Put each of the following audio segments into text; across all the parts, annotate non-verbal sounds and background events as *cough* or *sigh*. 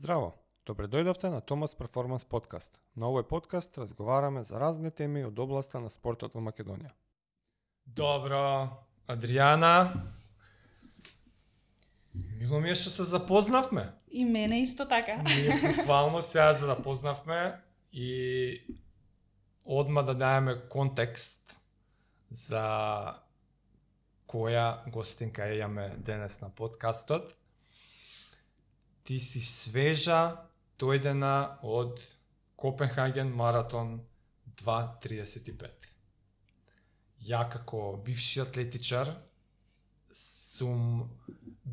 Здраво! Добре дојдовте на Томас Перформанс подкаст. На овој подкаст разговараме за разни теми од областа на спортот во Македонија. Добро, Адријана. Мило ми е што се запознавме. И мене исто така. Ние буквално сега за да познавме и одма да даеме контекст за која гостинка имаме денес на подкастот. Ти си свежа дојдена од Копенхаген маратон 2.35. Ја како бивши атлетичар сум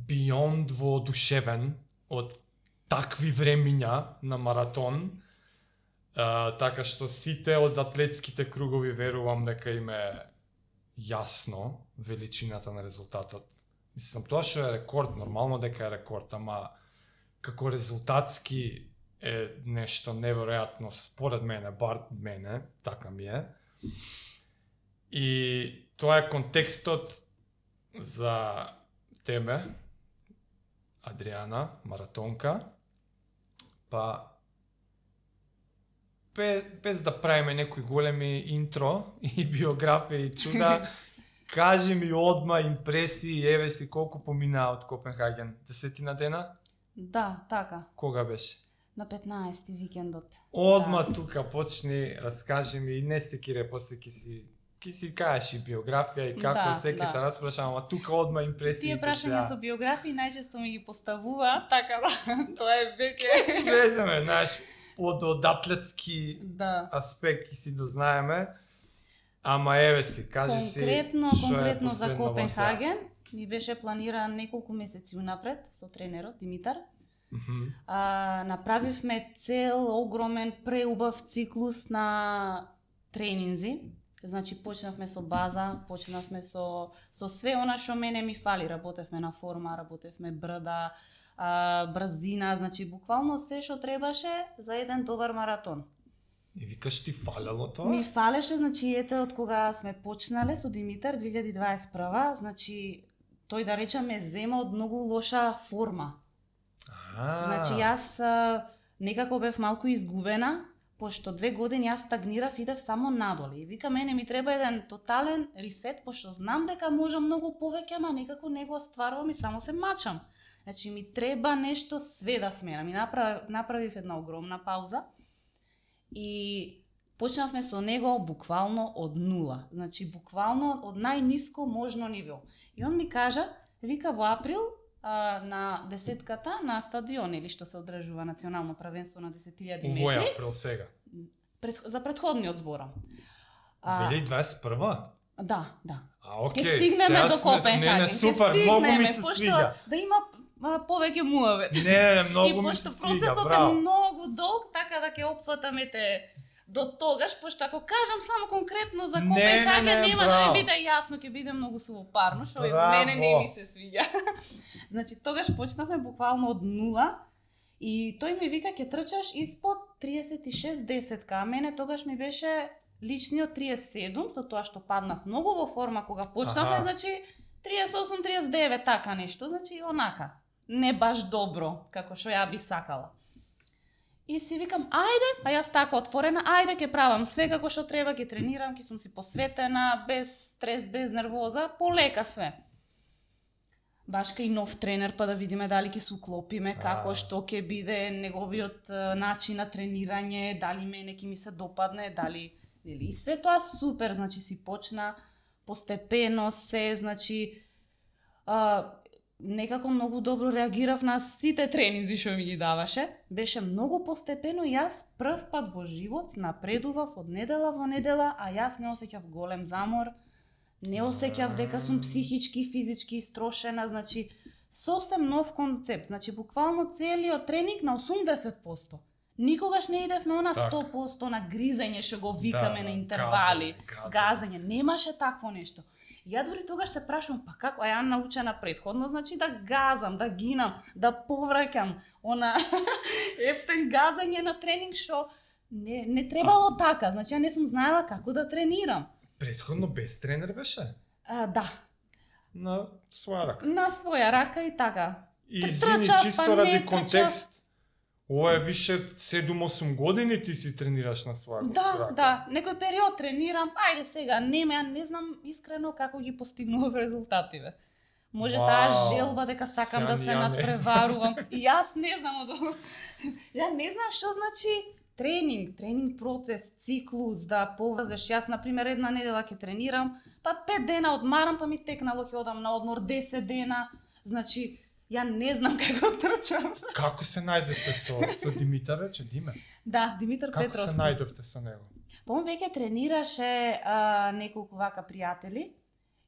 beyond воодушевен од такви времиња на маратон. А, така што сите од атлетските кругови верувам дека им е јасно величината на резултатот. Мислам, тоа што е рекорд, нормално дека е рекорд, ама како резултатски е нешто неверојатно според мене, бар мене, така ми е. И тоа е контекстот за тебе, Адриана, маратонка, па без, без да правиме некои големи интро *laughs* и биографија и чуда, *laughs* кажи ми одма импресии, еве си колку помина од Копенхаген, десетина дена? Да, така. Кога беше? На 15-ти викендот. Одма Да. тука почни, раскажи ми и не сте кире после ки си ки си кажеш и биографија и како Да, секи да. те распрашам, ама тука одма импресии. Тие прашања со биографии најчесто ми ги поставуваат, *laughs* така да, *laughs* тоа е веќе. влеземе, знаеш, од од атлетски Да. аспект си дознаеме. Ама еве си, кажи си Конкретно, што е конкретно за. Копенхаген, ми беше планиран неколку месеци унапред со тренерот Димитар. Мгм. А, направивме цел огромен преубав циклус на тренинзи. Значи почнавме со база, почнавме со со све она што мене ми фали, работевме на форма, работевме брда, а, брзина, значи буквално се што требаше за еден добар маратон. И викаш ти фалело тоа? Ми фалеше, значи ете од кога сме почнале со Димитар 2021, значи тој да речеме зема од многу лоша форма. А, Значи јас некако бев малку изгубена, пошто две години јас стагнирав, идев само надоле. И вика мене ми треба еден тотален ресет, пошто знам дека можам многу повеќе, ама некако не го остварувам и само се мачам. Значи ми треба нешто све да сменам. И направив, направив една огромна пауза и почнавме со него буквално од нула. Значи буквално од најниско можно ниво. И он ми кажа, вика во април а, на десетката на стадион или што се одржува национално правенство на 10.000 Овој метри април сега. пред, за предходниот зборам. А, 2021? да, да. А, окей. Ќе стигнеме до Копенхаген. Не, не, супер, многу ми се пошто свиѓа. Да има а, повеќе муаве. Не, не, и многу ми пошто се свиѓа, процесот е браво. многу долг, така да ќе опфатаме те до тогаш, пошто ако кажам само конкретно за Не, Копенхаген, не, не, нема да браво. ми биде јасно, ќе биде многу сувопарно, што мене не ми се свиѓа. *laughs* значи, тогаш почнавме буквално од нула, и тој ми вика ќе трчаш испод 36 десетка, а мене тогаш ми беше личниот 37, со тоа што паднав многу во форма кога почнавме, значи 38 39 така нешто, значи онака. Не баш добро, како што ја би сакала. И си викам, ајде, па јас така отворена, ајде ќе правам све како што треба, ќе тренирам, ќе сум си посветена, без стрес, без нервоза, полека све. Башка и нов тренер, па да видиме дали ќе се уклопиме, како што ќе биде неговиот начин на тренирање, дали мене ќе ми се допадне, дали нели и све тоа супер, значи си почна постепено се, значи а, некако многу добро реагирав на сите тренинзи што ми ги даваше. Беше многу постепено и јас прв пат во живот напредував од недела во недела, а јас не осеќав голем замор, не осеќав дека сум психички, физички истрошена, значи сосем нов концепт, значи буквално целиот тренинг на 80%. Никогаш не идевме она Така. 100% на гризење што го викаме Да, на да, интервали, газење. газење, немаше такво нешто. Ја дори тогаш се прашувам, па како, а ја научена предходно, значи да газам, да гинам, да повраќам, она *laughs* ефтен газање на тренинг што не, не требало така, значи ја не сум знаела како да тренирам. Предходно без тренер беше? А, да, На своја рака. на своја рака и така. И извини, чисто па ради контекст, Ова е више 7-8 години ти си тренираш на своја Да, крака. да, некој период тренирам, ајде сега, не ме, не знам искрено како ги постигнував резултативе. Може Вау. таа желба дека сакам да се надпреварувам. И јас не знам од. *laughs* Ја не знам што значи тренинг, тренинг процес, циклус, да поврзеш. Јас, на пример, една недела ќе тренирам, па пет дена одмарам, па ми текнало ќе одам на одмор 10 дена. Значи, ја не знам *laughs* како трчам. Како се најдовте со, со Димитар, рече Диме? Да, Димитар Како Петровски. се најдовте со него? Он веќе тренираше а, неколку вака пријатели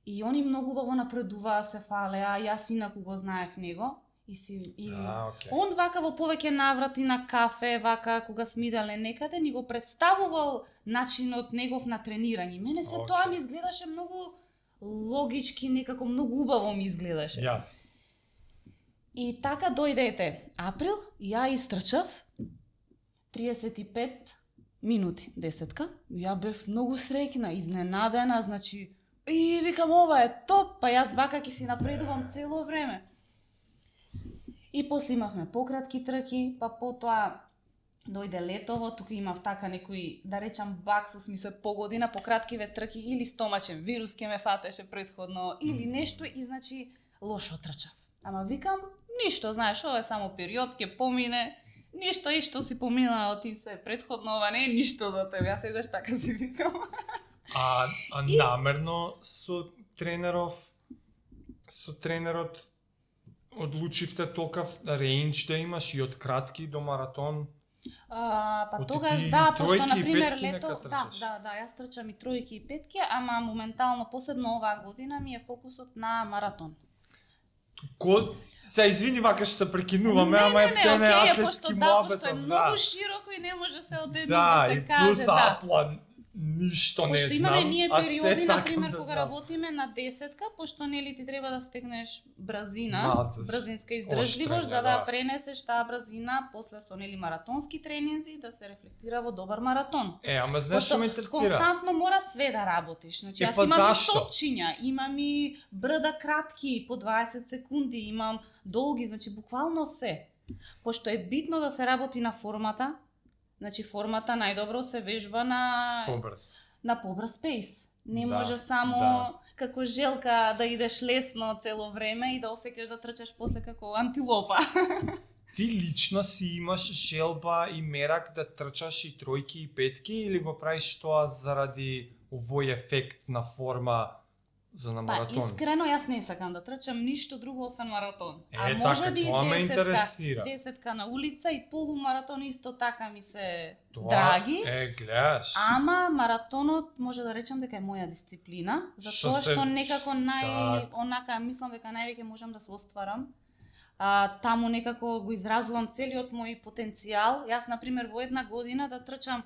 и они многу убаво напредуваа, се фалеа, јас инаку го знаев него. И си, и... А, окей. Он вака во повеќе наврати на кафе, вака кога смиделе некаде, ни го представувал начинот негов на тренирање. Мене се Окей. тоа ми изгледаше многу логички, некако многу убаво ми изгледаше. Јас. И така дојдете април, ја истрчав 35 минути, десетка. Ја бев многу среќна, изненадена, значи и викам ова е топ, па јас вака ќе си напредувам цело време. И после имавме пократки трки, па потоа дојде летово, тука имав така некој, да речам, бак со смисла погодина, пократкиве трки, или стомачен вирус ке ме фатеше предходно, или нешто, и значи лошо трчав. Ама викам, ништо, знаеш, ова е само период, ќе помине, ништо и што си поминала ти се предходно, ова не е ништо за тебе, јас сегаш така си викам. А, а намерно со тренеров со тренерот одлучивте толкав рейндж да имаш и од кратки до маратон? А, па Оти тогаш да, пошто и на пример лето, да, да, да, јас трчам и тројки и петки, ама моментално посебно оваа година ми е фокусот на маратон. Ко... Се извини вака што се прекинуваме, не, ама не, не, не е окей, атлетски пошто, да, пошто е муабетов, многу да. широко и не може се од едно Да, да, се и каже, плюс да. апла ништо не Пошто знам, имаме ние периоди, на пример, да кога работиме на десетка, пошто нели ти треба да стегнеш бразина, Малце бразинска издржливост, за да да. пренесеш таа бразина после со нели маратонски тренинзи да се рефлектира во добар маратон. Е, ама знаеш што ме интересира? константно мора све да работиш. Значи, Е, јас па имам зашто? имам и брда кратки по 20 секунди, имам долги, значи буквално се. Пошто е битно да се работи на формата, значи формата најдобро се вежба на Побрз. на побрз пейс. Не Да, може само да. како желка да идеш лесно цело време и да осекаш да трчаш после како антилопа. *laughs* Ти лично си имаш желба и мерак да трчаш и тројки и петки или го правиш тоа заради овој ефект на форма за на Па маратон? искрено јас не сакам да трчам ништо друго освен маратон. Е, а така, може би тоа ме интересира. десетка на улица и полумаратон исто така ми се Тоа, драги. Е, гледаш. Ама маратонот може да речам дека е моја дисциплина, Што затоа се- што некако нај так. онака мислам дека највеќе можам да се остварам. А, таму некако го изразувам целиот мој потенцијал. Јас на пример во една година да трчам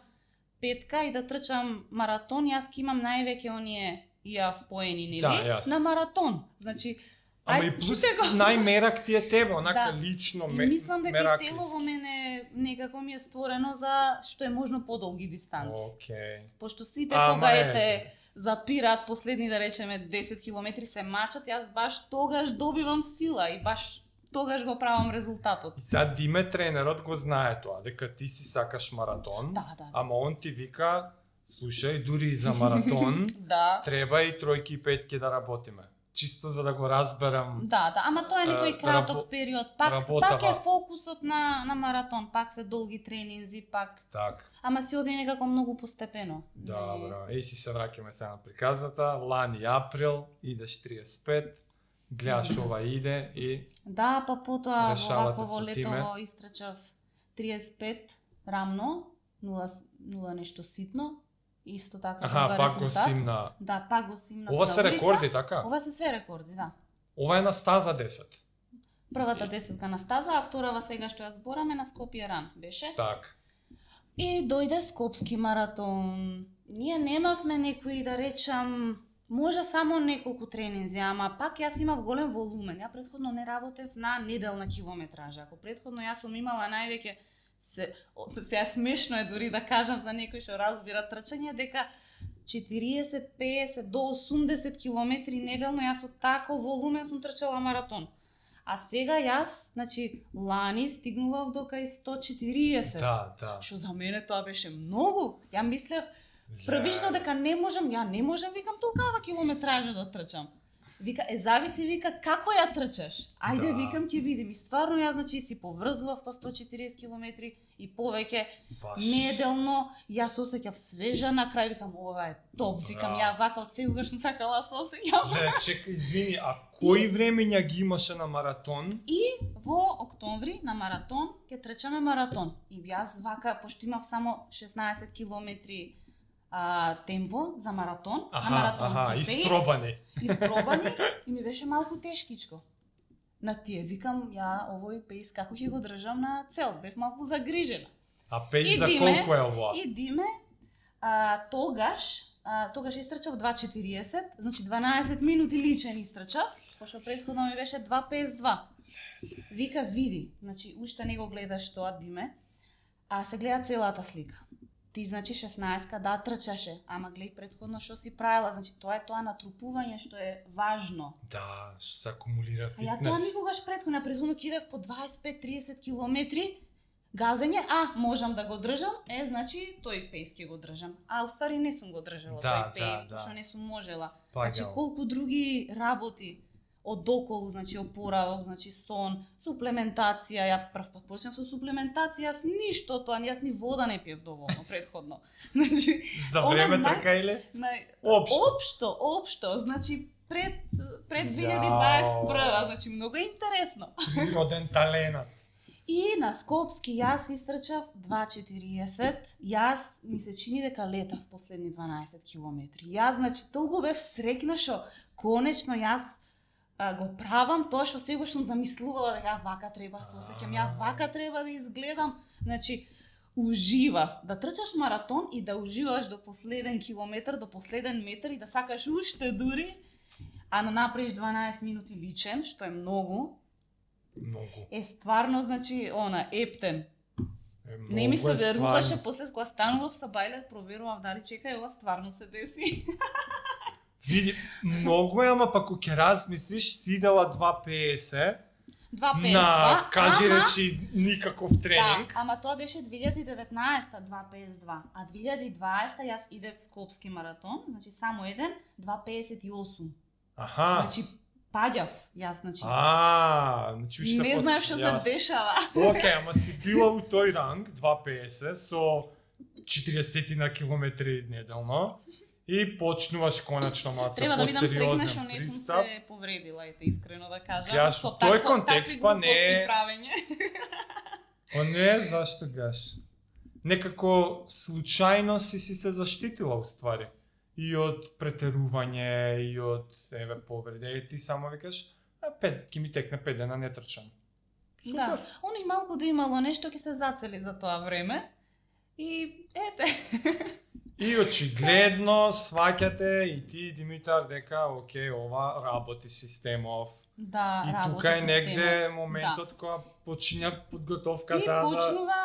петка и да трчам маратон, јас ке имам највеќе оние ИАФ поени, нели? Да, јас. на маратон. Значи, Ама ај, и плюс го- најмерак ти е тебе, онака Да. лично И ме, мислам дека мерак тело во мене некако ми е створено за што е можно подолги дистанци. Океј. Пошто сите Ама кога ете. ете запираат последни да речеме 10 километри се мачат, јас баш тогаш добивам сила и баш тогаш го правам резултатот. И сега Диме тренерот го знае тоа, дека ти си сакаш маратон, Да, да, да. ама он ти вика, слушај, дури и за маратон, *laughs* Да. треба и тројки и петки да работиме. Чисто за да го разберам. Да, да, ама тоа е некој краток рабо- период. Пак, работава. пак е фокусот на, на маратон, пак се долги тренинзи, пак. Так, Ама си оди некако многу постепено. добро. Еј си се враќаме сега на приказната. Лани април, идеш 35, гледаш ова иде и Да, па потоа во во летово истрчав 35 рамно, 0, 0 нешто ситно, исто така аха, добар пак го симна. Да, пак го симна. Ова се рекорди, така? Ова се све рекорди, да. Ова е на стаза 10. Првата десетка на стаза, а вторава сега што ја збораме на Скопје ран, беше? Так. И дојде Скопски маратон. Ние немавме некои, да речам, може само неколку тренинзи, ама пак јас имав голем волумен. Ја предходно не работев на неделна километража. Ако предходно јас сум имала највеќе се сега смешно е дури да кажам за некој што разбира трчање дека 40, 50 до 80 километри неделно јас од таков волумен сум трчала маратон. А сега јас, значи, лани стигнував до кај 140. Да, да. Што за мене тоа беше многу. Ја мислев првично дека не можам, ја не можам, викам толкава километража да трчам. Вика, е зависи, вика, како ја трчаш. Ајде, Да. викам, ќе видим. И стварно ја, значи, си поврзував по 140 километри и повеќе Баш. неделно, јас се осеќав свежа, на крај викам, ова е топ, викам, Браво. ја вака од секогаш сум сакала да се осеќам. Ле, чекај, извини, а *laughs* кои времења ги имаше на маратон? И во октомври на маратон ќе трчаме маратон. И јас вака пошто имав само 16 километри а, темпо за маратон, на Аха, маратонски аха, пейс, испробани. *laughs* испробани и ми беше малку тешкичко. На тие викам ја овој пейс како ќе го држам на цел, бев малку загрижена. А пеј И за Диме, колку е ова? И Диме, а, тогаш, а, тогаш истрчав 2.40, значи 12 минути личен истрчав, пошто предходно ми беше 2.52. Вика, види, значи уште не го гледаш тоа, Диме, а се гледа целата слика. Ти, значи, 16 да трчаше, ама гледај предходно што си правила, значи тоа е тоа натрупување што е важно. Да, што се акумулира А ја тоа фитнес. никогаш предходно, предходно кидев по 25-30 километри, газење, а можам да го држам, е, значи тој пейс ќе го држам. А уствари не сум го држала Да, тој пейс, да, да. пошто не сум можела. Паѓал. Значи колку други работи од околу, значи опоравок, значи сон, суплементација, ја прв пат почнав со суплементација, јас ништо тоа, јас ни вода не пиев доволно предходно. *laughs* значи, За време нај- трка или? нај, Општо. Општо, општо, значи пред пред 2021, Јао. значи многу е интересно. Природен таленат. И на Скопски јас истрчав 2.40. Јас ми се чини дека летав последни 12 километри. Јас значи толку бев срекна што конечно јас а, го правам тоа што сегаш сум замислувала дека вака треба се осеќам, ја вака треба да изгледам. Значи уживав да трчаш маратон и да уживаш до последен километар, до последен метар и да сакаш уште дури, а да направиш 12 минути личен, што е многу, Многу. е стварно, значи, она, ептен. Е, Не ми се веруваше, после кога станував са бајле, проверував дали чекај, ова стварно се деси. *laughs* Види, многу е, ама па кога ќе размислиш, си идела 2.50 Два песта, на, кажи ама, речи, никаков Да, тренинг. ама тоа беше 2019 2.52, а 2020 јас идев Скопски маратон, значи само еден, 2.58. Аха. Значи, паѓав, јас, значи, А, значи уште не знаев што се дешава. Океј, ама *laughs* си била у тој ранг, 2.50, со 40 на километри неделно. И почнуваш конечно малку Треба да бидам срекна што не сум се повредила, ете искрено да кажам. Ја, со тој контекст, па не е- правење. О не, зашто гаш? Некако случајно си си се заштитила уствари. И од претерување, и од еве повреди. Е, ти само викаш, а пет, ќе ми текне пет дена, не трчам. Супер. Да, они малку да имало нешто ќе се зацели за тоа време. И ете, *laughs* И очигледно сваќате и ти Димитар дека окей, ова работи системов. да, и тука е негде моментот кога почиња подготовка И за за почнува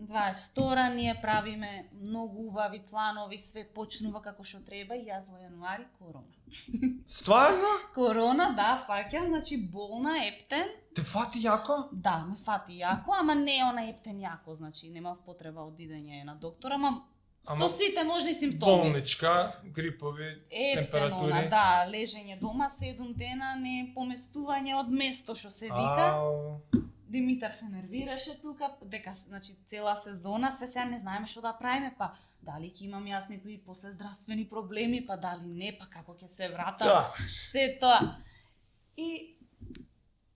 2022 ние правиме многу убави планови, све почнува како што треба и јас во јануари корона. Стварно? Корона, да, фаќам, значи болна, ептен, Те фати јако? да, ме фати јако, ама не она ептен јако, значи немав потреба од идење на доктор, ама, Ама со сите можни симптоми. Болничка, грипови, Ептен, температури. она, да, лежење дома 7 дена, не поместување од место што се вика. Ау. Димитар се нервираше тука, дека значи цела сезона све сега не знаеме што да правиме, па дали ќе имам јас некои после здравствени проблеми, па дали не, па како ќе се вратам. Да. Се тоа. И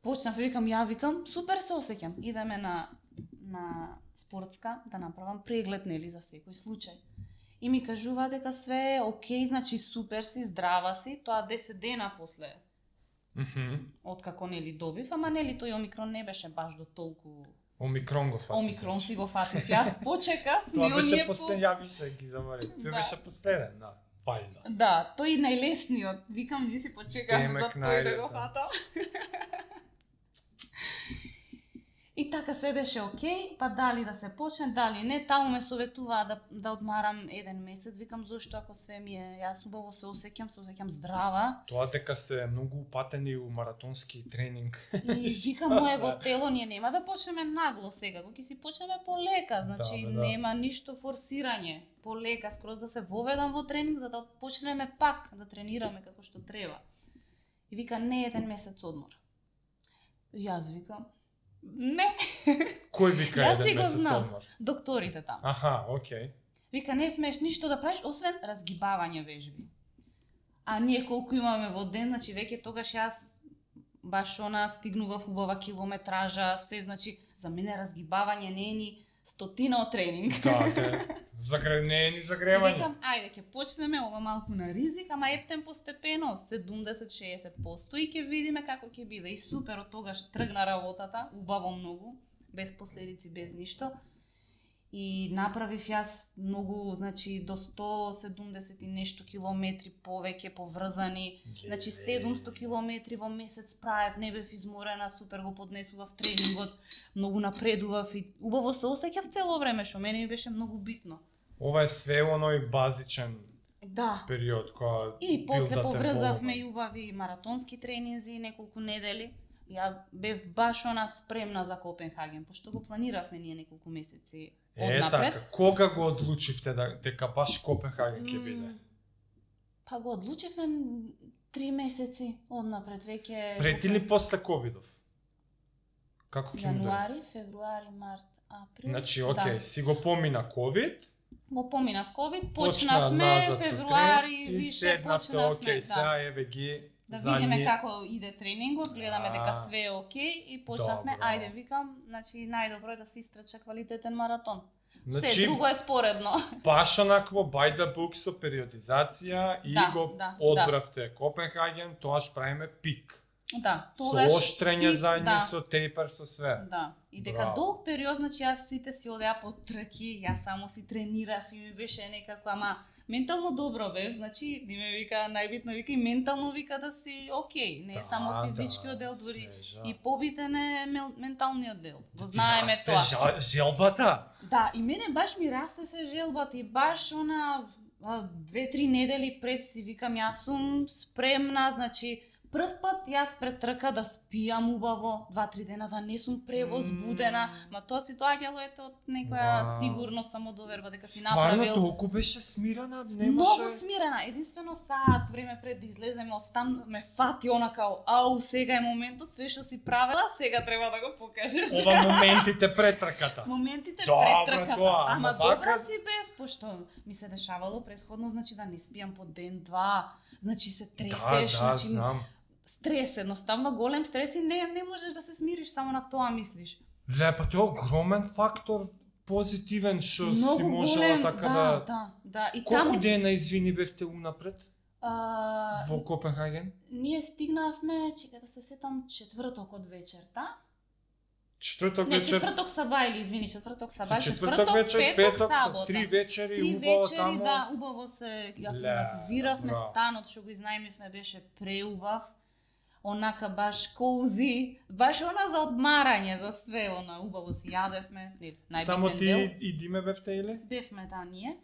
почнав викам, ја викам, супер се осеќам. Идеме на на спортска да направам преглед нели за секој случај. И ми кажува дека све е окей, значи супер си, здрава си, тоа 10 дена после Мгм. откако нели добив, ама нели тој омикрон не беше баш до толку Омикрон го фати. омикрон си го фатив. Јас почекав, Тоа беше последен, ја више ги заборев. Тој Да. беше последен, да. Вајда. Да, тој најлесниот. Викам, ние си почекав за тој да го најлесен. *laughs* И така све беше окей, па дали да се почне, дали не, таму ме советуваа да, да одмарам еден месец, викам зошто ако све ми е, јас убаво се осеќам, се осеќам здрава. Тоа дека се многу упатени у маратонски тренинг. И *laughs* викам моево тело, ние нема да почнеме нагло сега, го ќе си почнеме полека, значи Да, бе, да. нема ништо форсирање, полека, скроз да се воведам во тренинг за да почнеме пак да тренираме како што треба. И вика не еден месец одмор. И јас викам не, Кој вика Јас си го знам. одмор? докторите таму. Аха, окей. Вика, не смееш ништо да правиш, освен разгибавање вежби. А ние колку имаме во ден, значи веќе тогаш јас баш она стигнував убава километража, се, значи за мене разгибавање не е ни стотина од тренинг. Да, те, загре, не е ни И загревање. Викам, ајде ќе почнеме ова малку на ризик, ама ептен постепено, 70-60% и ќе видиме како ќе биде. И супер, од тогаш тргна работата, убаво многу, без последици, без ништо. И направив јас многу, значи до 170 и нешто километри повеќе поврзани. Значи 700 километри во месец правев, не бев изморена, супер го поднесував тренингот, многу напредував и убаво се осеќав цело време, што мене ми беше многу битно. Ова е све оној базичен Да. период која И после поврзавме и убави маратонски тренинзи неколку недели. Ја бев баш она спремна за Копенхаген, пошто го планиравме ние неколку месеци Е, така, кога го одлучивте да, дека баш Копенхаген ќе биде? Па го одлучивме три месеци однапред, веќе... Пред или после ковидов? Како ќе? Јануари, февруари, март, април. Значи, окей, Да. си го помина ковид, Го поминав ковид, почна почнавме со февруари, и више седнавте, почнавме, окей, да. сега еве ги Да за видиме ние. како иде тренингот, гледаме дека А. све е окей и почнавме, Добро. ајде викам, значи најдобро е да се истрча квалитетен маратон. Се Значи, друго е споредно. *laughs* баш онакво by the book со периодизација и Да, го да, одбравте Копенхаген, тоаш правиме пик. да, Со тогаш оштрење и- за да, со тейпер, со све. Да, и дека Браво. долг период, значи јас сите си одеа по трки, јас само си тренирав и ми беше некако, ама ментално добро бев, значи, Диме вика, најбитно вика и ментално вика да си окей, не е Да, само физичкиот да, дел, дури и побитен е менталниот дел. Го знаеме тоа. жал- Желбата? Да, и мене баш ми расте се желбата и баш она две-три недели пред си викам јас сум спремна, значи прв пат јас пред трка да спијам убаво, два-три дена да не сум превозбудена, Мм. ма тоа си доаѓало ете од некоја Вау. сигурно самодоверба дека си Стварно направил. толку беше смирена, не Многу смирена, единствено саат време пред да излеземе од стан ме фати она као, ау, сега е моментот, све што си правела, сега треба да го покажеш. Ова моментите пред трката. моментите Добро пред трката. тоа, Ама добра вака- си бев, пошто ми се дешавало предходно, значи да не спијам по ден, два, значи се Да, тресеш, да, значи знам. Стрес, едноставно голем стрес и не, не можеш да се смириш, само на тоа мислиш. Ле, па тоа огромен фактор позитивен што си можела така да, да... да, да. И Колку таму, дена извини бевте унапред а, во Копенхаген? ние стигнавме, чека да се сетам, четврток од вечерта. Четврток Не, вечер, четврток сабајли, извини, четврток сабајли, четврток вечер, петок, со сабота. три вечери, Три убаво вечери, таму. да, убаво се ја Ле, климатизиравме, браво. станот што го изнајмивме беше преубав. Онака баш коузи, баш она за одмарање, за све, она убаво си јадевме, најбитен Само ти дел. и Диме бевте или? Бевме да ние.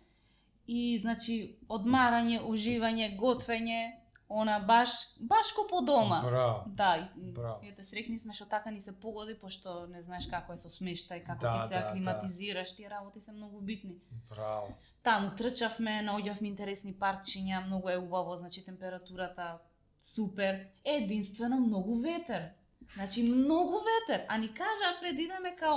И значи одмарање, уживање, готвење, она баш баш ко по дома. Браво. Да, Браво. ете срекни сме што така ни се погоди, пошто не знаеш како е со смештај, како Да, ќе се да, да. аклиматизираш, тие работи се многу битни. Браво. Таму трчавме, наоѓавме интересни паркчиња, многу е убаво, значи температурата супер, единствено многу ветер. Значи многу ветер, а ни кажа пред идеме као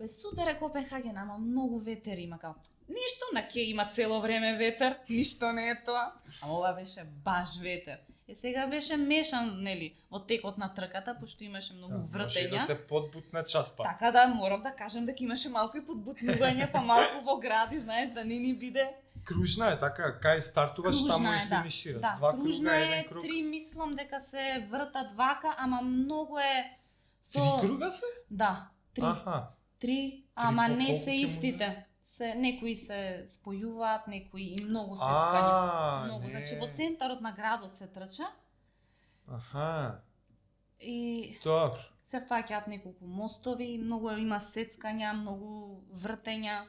Бе, супер е Копенхаген, ама многу ветер има као. Ништо на ке има цело време ветер, *laughs* ништо не е тоа. А ова беше баш ветер. Е сега беше мешан, нели, во текот на трката, пошто имаше многу Да, може вртења. да те подбутне чатпа. Така да, морам да кажам дека имаше малку и подбутнување, па малку во гради, знаеш, да не ни биде Кружна е така, кај стартуваш таму Кружна и е, да. финишираш. Да, Два кружна круга, е, еден круг. три мислам дека се вртат вака, ама многу е со Три круга се? Да, три. Аха. Три, ама по не се истите. Се некои се спојуваат, некои и многу се скања. Многу, не. значи во центарот на градот се трча Аха. и Добро. се фаќаат неколку мостови, многу има сецкања, многу вртења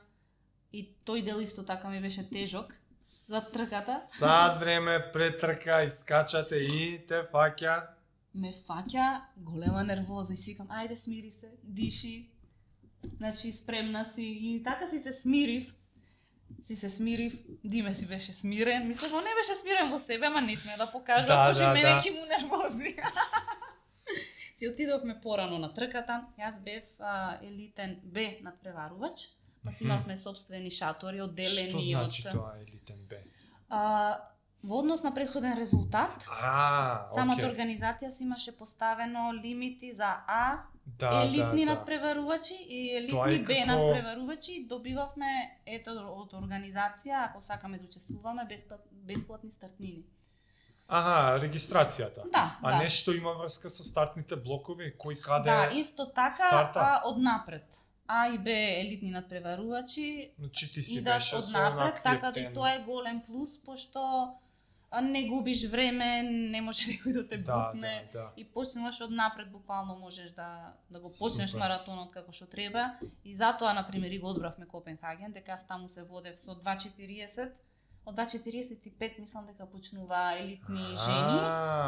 и тој дел исто така ми беше тежок за трката. Сад време пред трка, искачате и те фаќа. Ме фаќа голема нервоза и си викам, ајде смири се, диши. Значи спремна си и така си се смирив. Си се смирив, Диме си беше смирен. Мислев, не беше смирен во себе, ама не сме да покажа, Да, поши да, мене да. му нервози. *laughs* си отидовме порано на трката. Јас бев а, елитен Б надпреварувач. Па си имавме собствени шатори, одделени Што значи од... тоа елитен Б? А, во однос на предходен резултат, А, самата окей. организација си имаше поставено лимити за А, Да, елитни да, да. надпреварувачи и Тоа е елитни Б како- надпреварувачи добивавме ето од организација ако сакаме да учествуваме бесплат, бесплатни стартнини. Аха, регистрацијата. Да, А да. нешто има врска со стартните блокови, кој каде Да, исто така старта? а, однапред. А и Б елитни надпреварувачи Значи ти си беше со однапред, така да тоа е голем плюс, пошто не губиш време, не може *laughs* некој да те Да, бутне. да, да. и почнуваш однапред, буквално можеш да, да го почнеш Супер. маратонот како што треба. И затоа, на пример, и го одбравме Копенхаген, дека јас таму се водев со 2.40, од 2.45 мислам дека почнува елитни жени.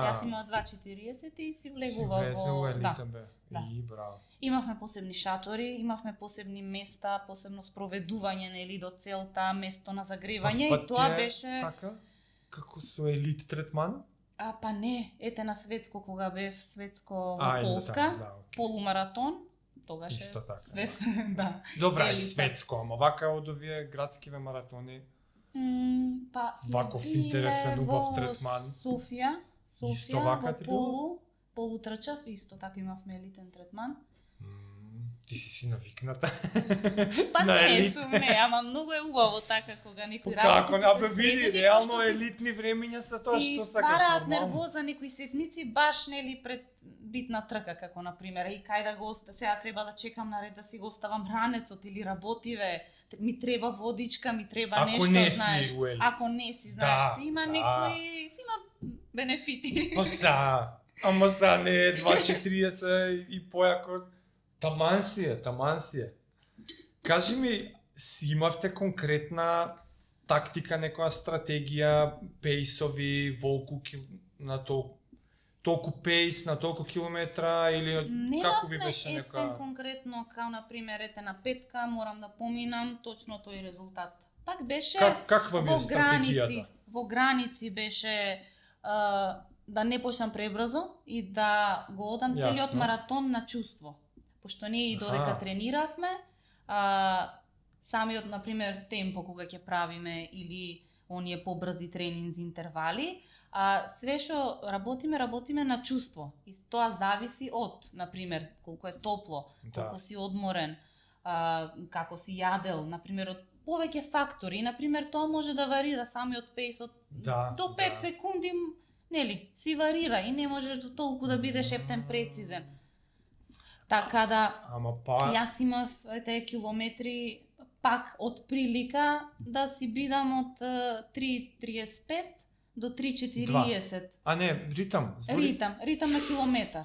Јас имав 2.40 и си си влегува во... елитен Да. Б. Да. И браво. Имавме посебни шатори, имавме посебни места, посебно спроведување нели до целта, место на загревање и тоа беше така како со елит третман? а па не, ете на светско кога бев светско во Полска, да, да, окей. полумаратон, тогаш е така. свет, *laughs* да. Добра е светско, ама вака од овие градскиве маратони. М, па Ваков интересен, убав третман. Софија, Софија Исто вака во полу, полу трчав, исто така имавме елитен третман. Ти си си навикната. Па На не сум, не, ама многу е убаво така кога Па некој како, работи абе види, реално елитни времиња се тоа ти што сакаш нормално. нервоза некои сетници баш нели пред битна трка како на пример и кај да го оста сега треба да чекам на ред да си го оставам ранецот или работиве ми треба водичка ми треба Ако нешто не си знаеш у елит. ако не си знаеш Да, си има да. некои си има бенефити Па са, ама са не е 2.40 и појако. Таман си е, таман си е. Кажи ми, си имавте конкретна тактика, некоја стратегија, пейсови, волку кил... на толку толку пейс на толку километра или Не како ви беше ефтен нека конкретно, као на пример ете на петка, морам да поминам точно тој резултат. Пак беше как, каква ви во граници, во граници беше а, да не почнам пребрзо и да го одам целиот маратон на чувство. Пошто ние и додека Аха. трениравме, а, самиот, на пример, темпо кога ќе правиме или оние побрзи тренинзи, интервали, а све што работиме, работиме на чувство. И тоа зависи од, на пример, колку е топло, Да. колку си одморен, а, како си јадел, на пример, од повеќе фактори. На пример, тоа може да варира самиот пейс од Да, до 5 да. секунди, нели, си варира и не можеш до толку да бидеш ептен прецизен. Така да, Ама па Јас имав ете километри пак од прилика да си бидам од е, 3.35 до 3.40. А не, ритам, збори. Ритам, ритам на километар.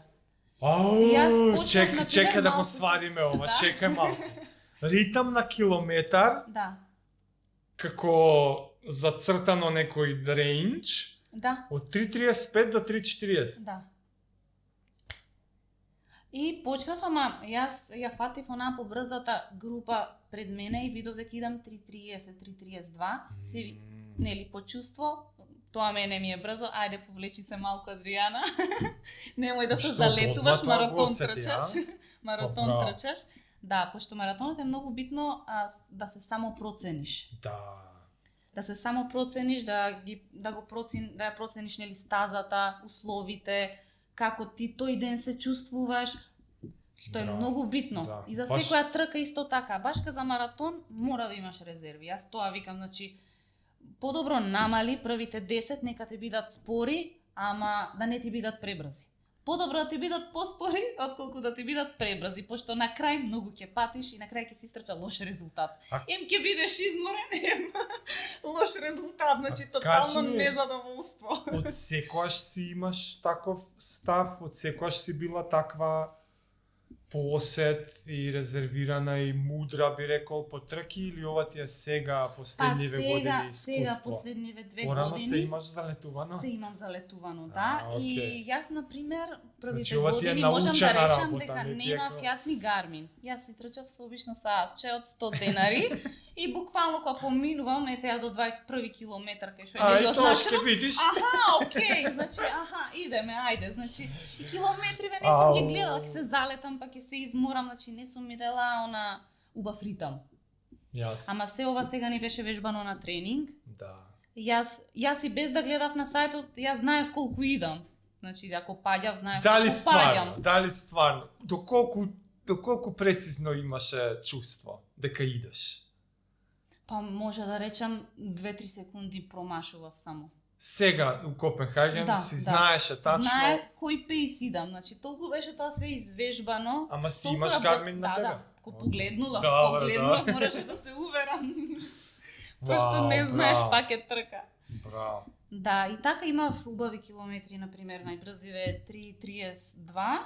На чека пример, да го свариме ова, Да. чекај малку. *laughs* Ритам на километар, Да, како зацртано некој рейндж, да, од 3.35 до 3.40. да. И почнав, ама јас ја фатив онаа побрзата група пред мене и видов дека идам 3.30, 3.32. Си, нели, по чувство, тоа мене ми е брзо, ајде повлечи се малку Адријана. *laughs* Немој да се Што, залетуваш, маратон трчаш. *laughs* маратон браво. трчаш. Да, пошто маратонот е многу битно а, да се само процениш. Да. Да се само процениш, да ги да го процен, да ја процениш нели стазата, условите, како ти тој ден се чувствуваш, што е Браво. многу битно. Да. И за Баш- секоја трка исто така, баш ка за маратон мора да имаш резерви. Јас тоа викам, значи подобро намали првите 10, нека ти бидат спори, ама да не ти бидат пребрзи. Подобро да ти бидат поспори, отколку да ти бидат пребрзи, пошто на крај многу ќе патиш и на крај ќе си истрча лош резултат. А- Ем ќе бидеш изморен, *laughs* ем лош резултат, значи А тотално кажи незадоволство. Од секојаш си имаш таков став, од секојаш си била таква посет и резервирана и мудра би рекол по трки или ова ти е сега последниве па, сега, години сега искуство? последниве две Порано години. се имаш залетувано? Се имам залетувано, да. А, И окей. јас, на пример, првите Значи, години можам да речам работа, дека немав како- јас ни Гармин. Јас си трчав со обично саатче од 100 денари и буквално кога поминувам, ете ја до 21 километар кај што е А, и било тоа означено, ќе видиш. Аха, окей, значи, аха, идеме, ајде, значи, и километриве не сум ги гледала, ќе се залетам, па ќе се изморам, значи не сум видела она убав ритам. Јас. Ама се ова сега ни беше вежбано на тренинг. Да. Јас јас и без да гледав на сајтот, јас знаев колку идам. Значи, ако паѓав, знаев Дали колку стварно, паѓам. дали стварно, доколку доколку прецизно имаше чувство дека идеш? Па може да речам 2-3 секунди промашував само. Сега у Копенхаген Да, си да. знаеше тачно, Знаев кој пейс идам, значи толку беше тоа све извежбано. ама си имаш работ- Гармин на да, тебе. Да, ко погледнував, Да, бе, погледнував, да. мораше да се уверам. *laughs* Пошто не знаеш браво. пак е трка. Браво. Да, и така имав убави километри, на пример, најбрзиве 3.32,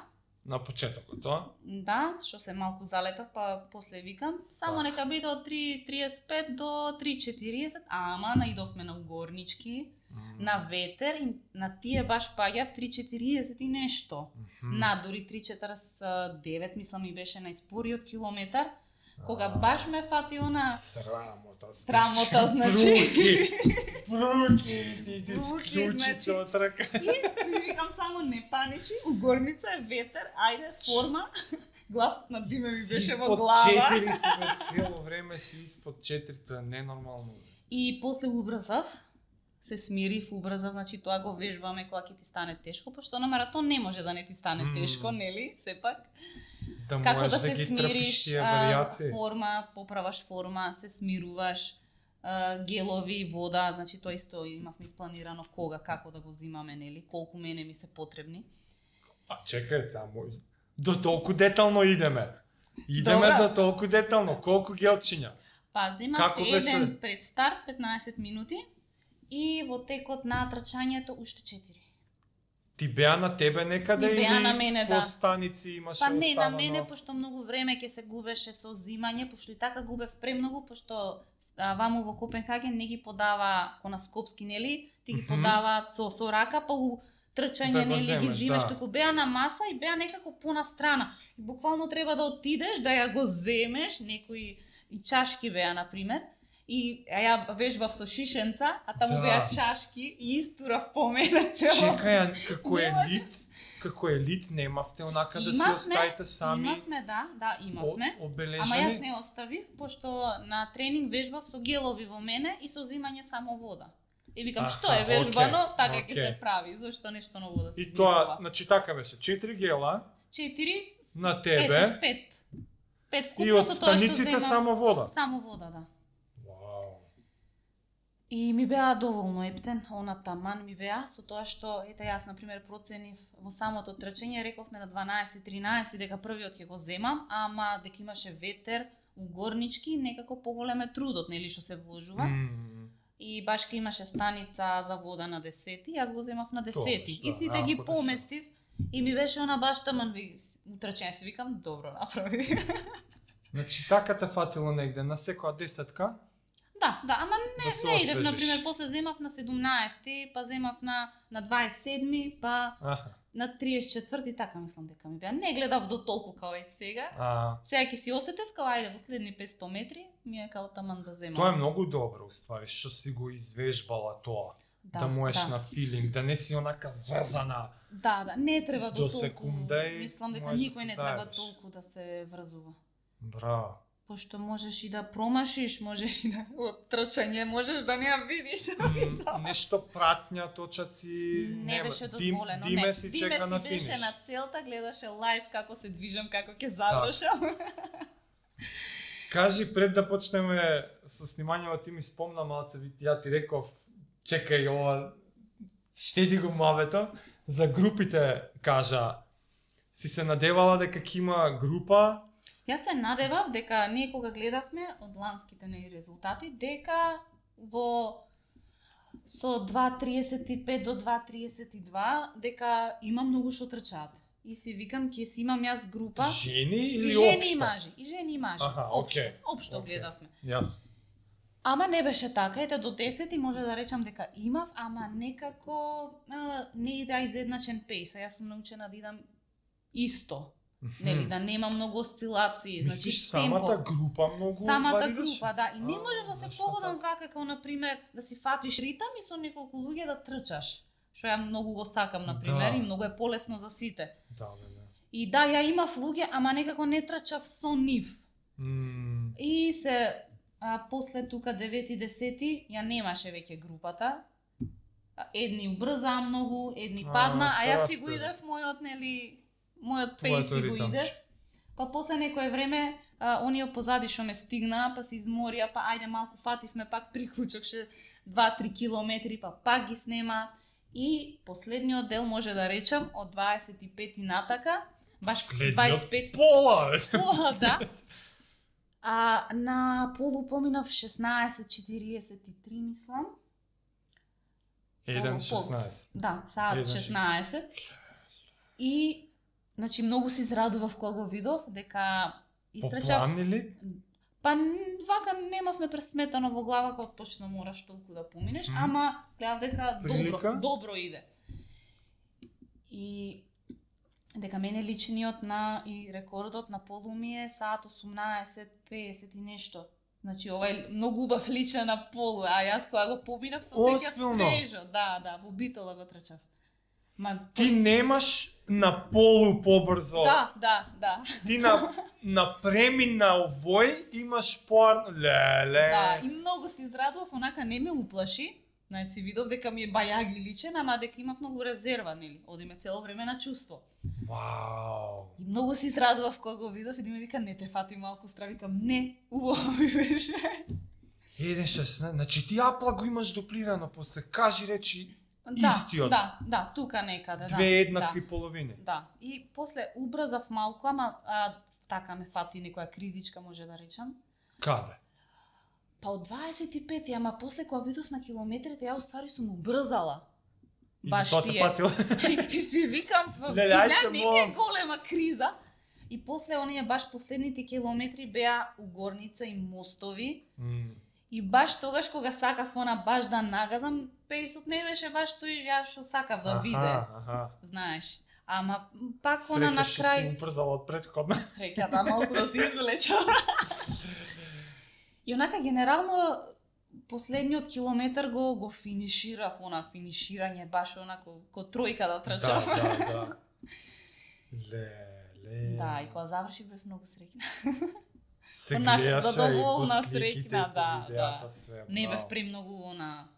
На почетокот, тоа? Да, што се малку залетав, па после викам, само Така. нека биде од 3.35 до 3.40, ама наидовме на угорнички, на ветер и на тие баш паѓав 3.40 и нешто. Мгм. На дури 3.49, мислам и беше најспориот километар, кога баш ме фати она Срамота. Срамота, значи. Бруки, *laughs* ти ти Бруки, склучи значи. се од рака. И викам само не паничи, угорница е ветер, ајде форма. *laughs* Гласот на Диме ми Си беше во испод глава. Си бе, цело време си испод четири, тоа е ненормално. И после убрзав, се смирив, убрзав, значи тоа го вежбаме кога ќе ти стане тешко, пошто на маратон не може да не ти стане тешко, нели? Сепак, Да како да да, се смириш, а, форма, поправаш форма, се смируваш, а, гелови, вода, значи тоа исто имавме испланирано кога, како да го зимаме, нели? Колку мене ми се потребни. А чекај само. До толку детално идеме. Идеме Добра. до толку детално. Колку гелчиња? Па, земав еден пред старт, 15 минути, и во текот на трчањето уште 4. Ти беа на тебе некаде Ми беа или на мене, по да. станици имаше Па не, на оставано? мене, пошто многу време ќе се губеше со зимање, пошто и така губев премногу, пошто а, ваму во Копенхаген не ги подава ко на Скопски, нели? Ти ги Мгм. подаваат со, со рака, па у трчање, Да нели, ги зимаш, да. туку беа на маса и беа некако понастрана. И буквално треба да отидеш, да ја го земеш, некои и чашки беа, на пример, и а ја вежбав со шишенца, а таму Да. беа чашки и истурав по мене *laughs* цело. Чекај, како е лит, како е лит, немавте онака да си Имавме, оставите сами Имавме, да, да, имавме. о- Ама обележани? јас не оставив, пошто на тренинг вежбав со гелови во мене и со зимање само вода. И викам, Аха, што е вежбано, окей, така ќе окей. се прави, зашто нешто ново да се И тоа, значи така беше, четири гела Четири, с- на ето, тебе пет. Пет и вкупно од со тоа што станиците само вода. Само вода, да. И ми беа доволно ептен, она таман ми беа, со тоа што, ете јас, на пример, проценив во самото трчање, рековме на 12-13 дека првиот ќе го земам, ама дека имаше ветер, угорнички, некако поголем е трудот, нели, што се вложува. М, И баш ке имаше станица за вода на 10, јас го земав на 10. Тоа, и што, сите ги да се- поместив и ми беше она баш таман ви утрачење си викам добро направи. *laughs* Значи така те фатило негде на секоја десетка, да, да, ама не, Да не идев, освежиш. на пример, после земав на 17, па земав на на 27, па аха, на 34 така мислам дека ми беа. Не гледав до толку као и сега. а, Сега ќе си осетев као ајде во следни 500 метри, ми е као таман да земам. тоа е многу добро, уствари, што си го извежбала тоа. Да, да можеш да. на филинг, да не си онака врзана. Да, да, не треба до, До толку. секунда и Мислам дека да никој не треба толку да се врзува. Браво. Пошто можеш и да промашиш, можеш и да *laughs* од трчање можеш да не ја видиш. М, Нешто пратња, точаци, Не нема. беше Дим- дозволено. Диме не. си Диме чека си на финиш. на целта, гледаше лайв како се движам, како ќе завршам. *laughs* Кажи пред да почнеме со снимањето, ти ми спомна малце, ја ти реков, чекај ова, штеди го мавето, за групите кажа, си се надевала дека ќе има група, Јас се надевав дека ние кога гледавме од ланските неи резултати, дека во со 2.35 до 2.32 дека има многу што трчаат. и си викам ќе си имам јас група. Жени и или жени општо? и мажи. И жени и мажи. Аха, општо, окей, општо окей. гледавме. Јасно. Ама не беше така, ете до 10 може да речам дека имав, ама некако а, не иде изедначен пейс, а јас сум научена да идам исто. Нели, да нема многу осцилации, значи Мислиш темпо. самата група многу Самата група, да. И не А, можеш да се погодам така? вака како на пример да си фатиш ритам и со неколку луѓе да трчаш. Што ја многу го сакам на пример Да. и многу е полесно за сите. Да, да, да. И да, ја имав луѓе, ама некако не трчав со нив. М, И се а, после тука 9 и 10 ја немаше веќе групата. А, Едни убрзаа многу, едни А, падна, а се јас си го идев мојот нели мојот пейс си го иде. Па после некое време а, оние позади што ме стигнаа, па се изморија, па ајде малку фативме, пак приклучокше 2-3 километри, па пак ги снема. И последниот дел може да речам од 25 и натака, баш Следниот 25 Пола! пола, да. *laughs* А на полу поминав 16:43 мислам. 1.16. Да, саат 1:16. 16. И значи многу се израдував кога го видов дека истрачав план или? Па вака немавме пресметано во глава како точно мораш толку да поминеш, Мгм. ама гледав дека добро, Прилика? добро иде. И дека мене личниот на и рекордот на полу ми е саат 18:50 и нешто. Значи ова многу убав личен на полу, а јас кога го поминав се сеќав Озбилно? свежо. Да, да, во битола го трчав. Ма Ти немаш на полу побрзо. Да, да, да. Ти на, на премин на овој имаш поар... Леле. Да, и многу се израдував, онака не ме уплаши. Значи видов дека ми е бајаги личен, ама дека имав многу резерва, нели? Одиме цело време на чувство. Вау. И многу се израдував кога го видов и ми вика не те фати малку стра, викам не, убаво ми беше. 1.16. Значи ти апла го имаш дуплирано, после кажи речи Да, Истиот. Да, да, тука некаде, да. две еднакви Да. половини. Да, и после убрзав малку, ама а, така ме фати некоја кризичка, може да речам. Каде? Па од 25, ама после кога видов на километрите, ја уствари сум убрзала. И Баш тие. *laughs* и си викам, изгледа ајде, не е голема криза. И после оние баш последните километри беа угорница и мостови. М, И баш тогаш кога сакав она баш да нагазам, пейсот не беше баш тој ја што сакав да биде, Аха, аха. знаеш. Ама пак она на Среќа што си крај убрзала од предходна. *laughs* среќа да малку да се извлеча. и онака генерално последниот километар го го финиширав, она финиширање баш онако ко тројка да трчав. Да, да, да. *laughs* Леле. Да, и кога заврши бев многу среќна. се гледаше и по сликите, да, да. све. Не бев премногу она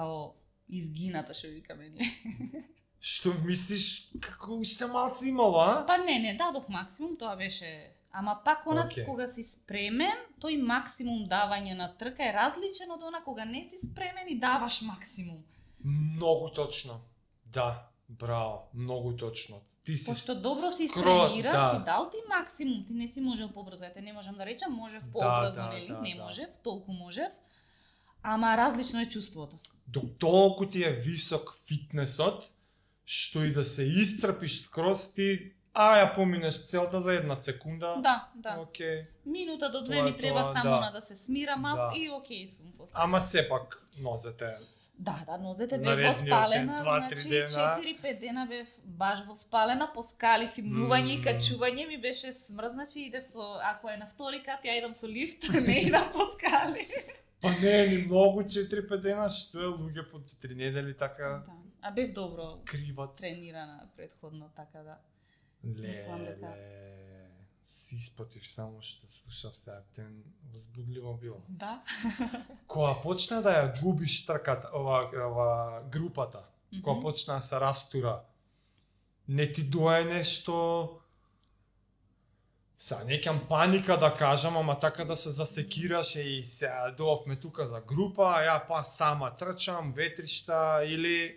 као изгината што викаме ние. *laughs* Што мислиш, како уште малце имало, а? Па не, не, дадов максимум, тоа беше Ама пак она Океј. кога си спремен, тој максимум давање на трка е различен од она кога не си спремен и даваш максимум. Многу точно. Да, браво, многу точно. Ти си Пошто добро си скро- тренира, да. си дал ти максимум, ти не си можел побрзо, ете не можам да речам, можев Да, побрзо, да, нели? да, не да. можев, толку можев. Ама различно е чувството. Док толку ти е висок фитнесот, што и да се исцрпиш скроз ти, а ја поминеш целта за една секунда. Да, да. Океј. Минута до две ми треба само да. на да се смира малку Да. и окей сум после. Ама сепак нозете. Да, да, нозете бев воспалена, значи дена. 4-5 дена бев баш воспалена, по скали си мнување и Мм. качување ми беше смрт, значи идев со, ако е на втори кат, ја идам со лифт, *laughs* не идам по скали. Па не, ни многу 4-5 дена, што е луѓе по 3 недели така Да. А бев добро криват. тренирана предходно, така да. Мислам дека- Леле, си испатив само што слушав сега ден, возбудливо било. Да. *laughs* Кога почна да ја губиш трката, ова, ова групата, кога Мгм. почна да се растура, не ти дое нешто Са, некам паника да кажам, ама така да се засекираше и се доовме тука за група, а ја па сама трчам, ветришта или...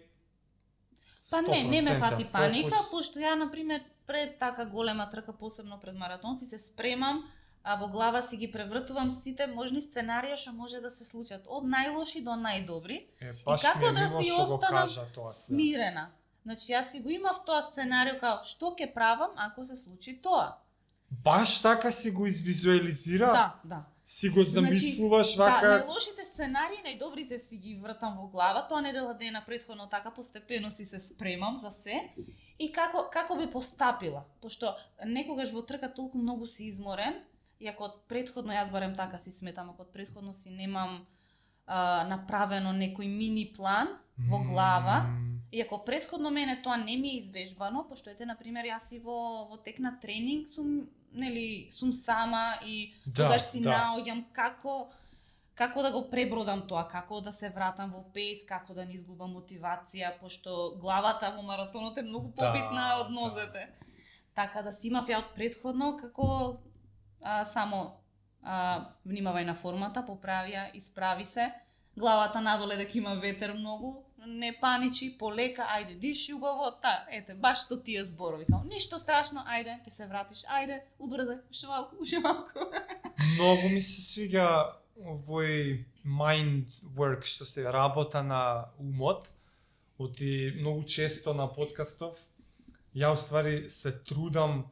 Па не, не ме 100% фати паника, фокус. пошто ја, например, пред така голема трка, посебно пред маратон, си се спремам, а во глава си ги превртувам сите можни сценарија што може да се случат, од најлоши до најдобри, Е, баш како да си останам тоа. смирена. Значи јас си го имав тоа сценарио као што ќе правам ако се случи тоа. Баш така си го извизуализира? Да, да. Си го замислуваш Да, вака? најлошите сценарии, најдобрите си ги вртам во глава, тоа недела дена предходно така постепено си се спремам за се и како како би постапила, пошто некогаш во трка толку многу си изморен, и ако од предходно јас барем така си сметам, ако од предходно си немам а, направено некој мини план во глава, И ако предходно мене тоа не ми е извежбано, пошто ете на пример јас и во во тек на тренинг сум нели сум сама и Да, тогаш си да. наоѓам како како да го пребродам тоа, како да се вратам во пејс, како да не изгубам мотивација, пошто главата во маратонот е многу Да, побитна од да. нозете. Така да си имав ја од предходно како а, само а, внимавај на формата, поправи ја, исправи се, главата надоле дека има ветер многу, не паничи, полека, ајде, диши убаво, та, ете, баш со тие зборови. Као, ништо страшно, ајде, ќе се вратиш, ајде, убрзај, уште малку, уште малку. Многу ми се свиѓа овој mind work што се работа на умот. Оти многу често на подкастов ја уствари се трудам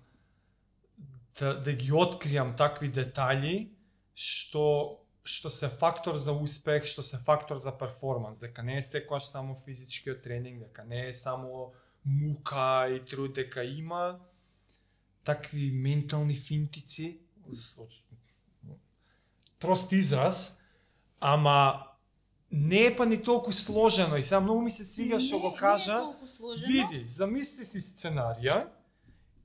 да, да ги откријам такви детали што што се фактор за успех, што се фактор за перформанс, дека не е секогаш само физичкиот тренинг, дека не е само мука и труд, дека има такви ментални финтици, прост израз, ама не е па ни толку сложено и сега многу ми се свига што го кажа. Види, замисли си сценарија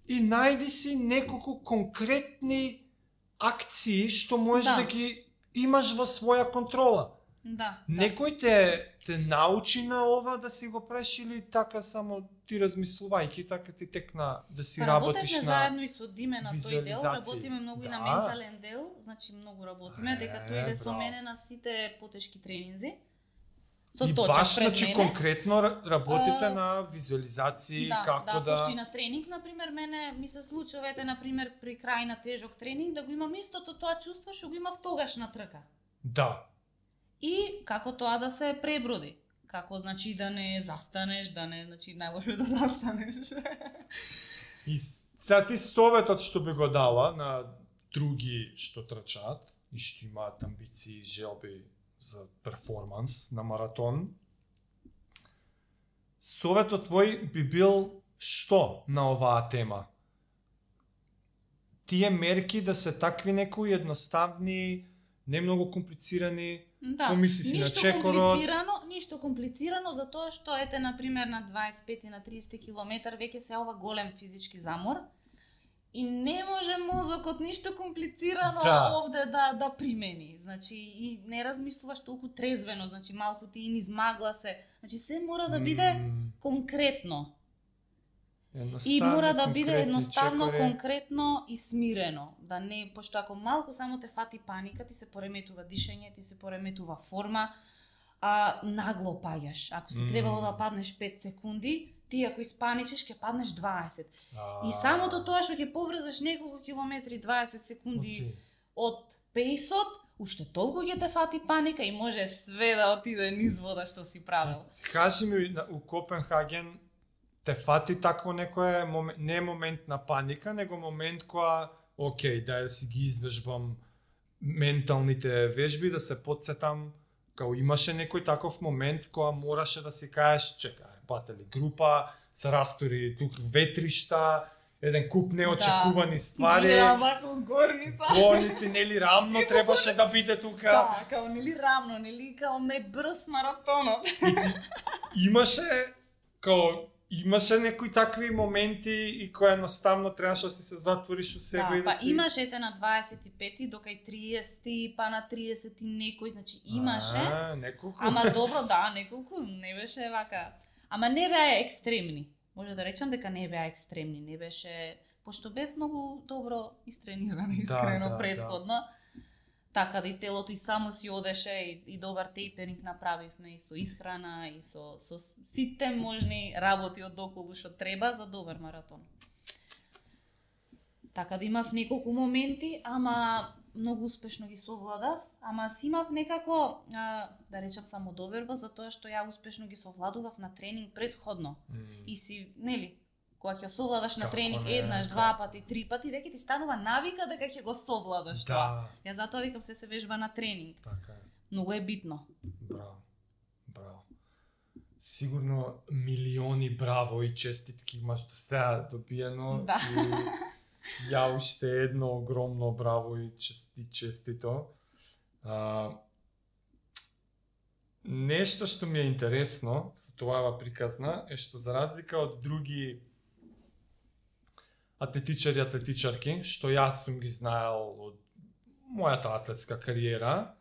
и најди си неколку конкретни акции што можеш да, Да. ги имаш во своја контрола. Да, да. Некој те те научи на ова да си го правиш или така само ти размислувајќи така ти текна да си Па работиш на заедно и со Диме на тој дел, работиме многу и на Да. ментален дел, значи многу работиме, Е, дека тој иде со мене на сите потешки тренинзи. Со и точак баш пред значи мене. конкретно ра- работите А, на визуализации да, како да, да, пошто и на тренинг, на пример, мене ми се случува, ете, на пример, при крај на тежок тренинг, да го имам истото тоа чувство што го имав тогаш на трка. да. И како тоа да се преброди. Како значи да не застанеш, да не, значи најлошо да *laughs* застанеш. И сега ти советот што би го дала на други што трчаат и што имаат амбиции желби за перформанс на маратон, советот твој би бил што на оваа тема? Тие мерки да се такви некои едноставни, не многу комплицирани, Да. Помисли си на ништо чекорот. комплицирано, ништо комплицирано затоа што ете на пример на 25 и на 30 километар веќе се ова голем физички замор и не може мозокот ништо комплицирано Да. овде да да примени. Значи и не размислуваш толку трезвено, значи малку ти и низ магла се. Значи се мора да биде М, конкретно. И мора да биде едноставно, чекори. конкретно и смирено. Да не, пошто ако малку само те фати паника, ти се пореметува дишење, ти се пореметува форма, а нагло паѓаш. Ако си Мм. требало да паднеш 5 секунди, ти ако испаничеш ќе паднеш 20. А, И самото тоа што ќе поврзаш неколку километри 20 секунди од пейсот, уште толку ќе те фати паника и може све да отиде низ вода што си правил. Кажи ми, у Копенхаген те фати такво некое, момент, не момент на паника, него момент која, окей, да си ги извежбам менталните вежби, да се подсетам, као имаше некој таков момент која мораше да си кажеш, чекај, патели група, се растори тук ветришта, еден куп неочекувани ствари, Гледа вако горница. болници, нели рамно требаше да биде тука. Да, као нели рамно, нели као не брз маратонот. имаше као имаше некои такви моменти и кои едноставно требаше да си се затвориш у себе да, и да па си имаше ете на 25 до кај 30 па на 30 и некој, значи имаше. А, неколку. Ама добро, да, неколку не беше вака. Ама не беа екстремни. Може да речам дека не беа екстремни, не беше пошто бев многу добро истренирана *laughs* искрено да, предходно. Така да и телото и само си одеше и, и добар тейперинг направивме и со исхрана и со со сите можни работи од околу што треба за добар маратон. Така да имав неколку моменти, ама многу успешно ги совладав, ама си имав некако, а, да речам самодоверба, затоа што ја успешно ги совладував на тренинг предходно. И си, нели, кога ќе совладаш на тренинг не, еднаш, како? два пати, три пати, веќе ти станува навика дека ќе го совладаш тоа. Да, Ја затоа викам се се вежба на тренинг. така е. Многу е битно. Браво. Браво. Сигурно милиони браво и честитки имаш до сега добиено. Да. И ја уште едно огромно браво и, чести, честито. А, нешто што ми е интересно со тоа приказна е што за разлика од други атлетичари и атлетичарки, што јас сум ги знаел од мојата атлетска кариера,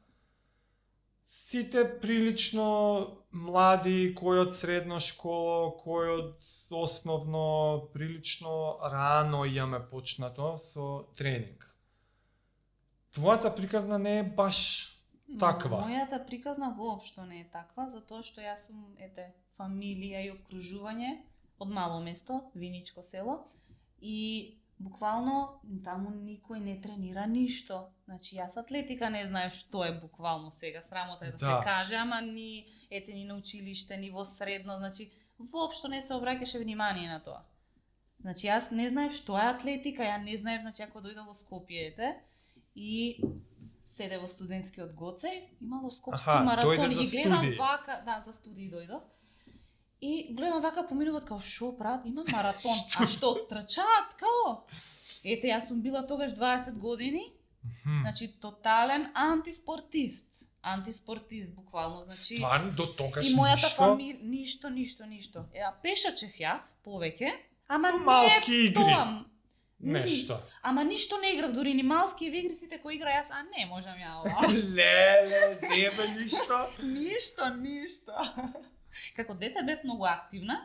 сите прилично млади, кој од средно школа кој од основно, прилично рано имаме почнато со тренинг. Твојата приказна не е баш Таква. Мојата приказна воопшто не е таква, затоа што јас сум, ете, фамилија и обкружување од мало место, Виничко село, и буквално таму никој не тренира ништо. Значи јас атлетика не знаев што е буквално сега, срамота е да, Да. се каже, ама ни ете ни на училиште, ни во средно, значи воопшто не се обраќаше внимание на тоа. Значи јас не знаев што е атлетика, ја не знаев, значи ако дојдов во Скопје ете и седе во студентскиот Гоцеј, имало скопски Аха, маратон и ги гледам студии. вака, да, за студии дојдов. И гледам вака поминуваат као шо прават, има маратон, *laughs* а што трчаат као? Ете, јас сум била тогаш 20 години, значи тотален антиспортист. Антиспортист буквално, значи Стварно, до тогаш и мојата ништо? фамилија ништо, ништо, ништо. Е, а пешачев јас повеќе, ама Малски не игри. Тоа, Нешто. Ама ништо не играв, дури ни малски игри сите кои игра јас, а не можам ја ова. *laughs* Леле, небе ништо. *laughs* ништо, ништо. Како дете бев многу активна,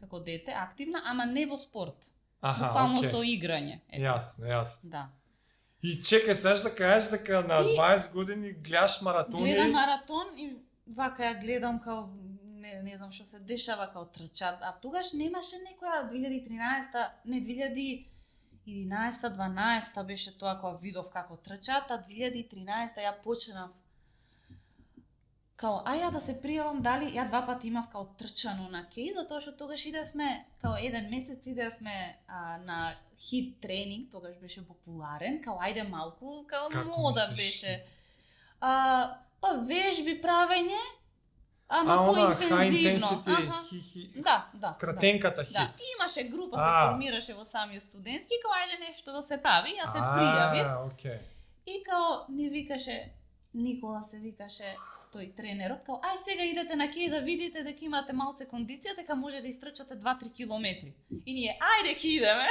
како дете активна, ама не во спорт. Аха, Буквално окей. со играње. Ете. Јасно, јасно. Да. И чекај, саш да кажеш дека на И- 20 години гледаш маратони. Гледам маратон и вака ја гледам као не, не знам што се дешава као трчат. А тогаш немаше некоја 2013 не 2011 12 беше тоа кога видов како трчат, а 2013 ја почнав као ај ја да се пријавам дали ја два пати имав као трчано на кеј затоа што тогаш идевме као еден месец идевме а, на хит тренинг тогаш беше популарен као ајде малку као Како мода мислиш? беше а, па вежби правење ама А, поинтензивно Аха. хи, хи, да да кратенката да. хит. да и имаше група се А. формираше во самиот студентски као ајде нешто да се прави ја се пријавив А, окей. И као ни викаше Никола се викаше тој тренерот, као ај сега идете на кеј да видите дека имате малце кондиција, дека може да истрчате 2-3 километри. И ние ајде ќе идеме.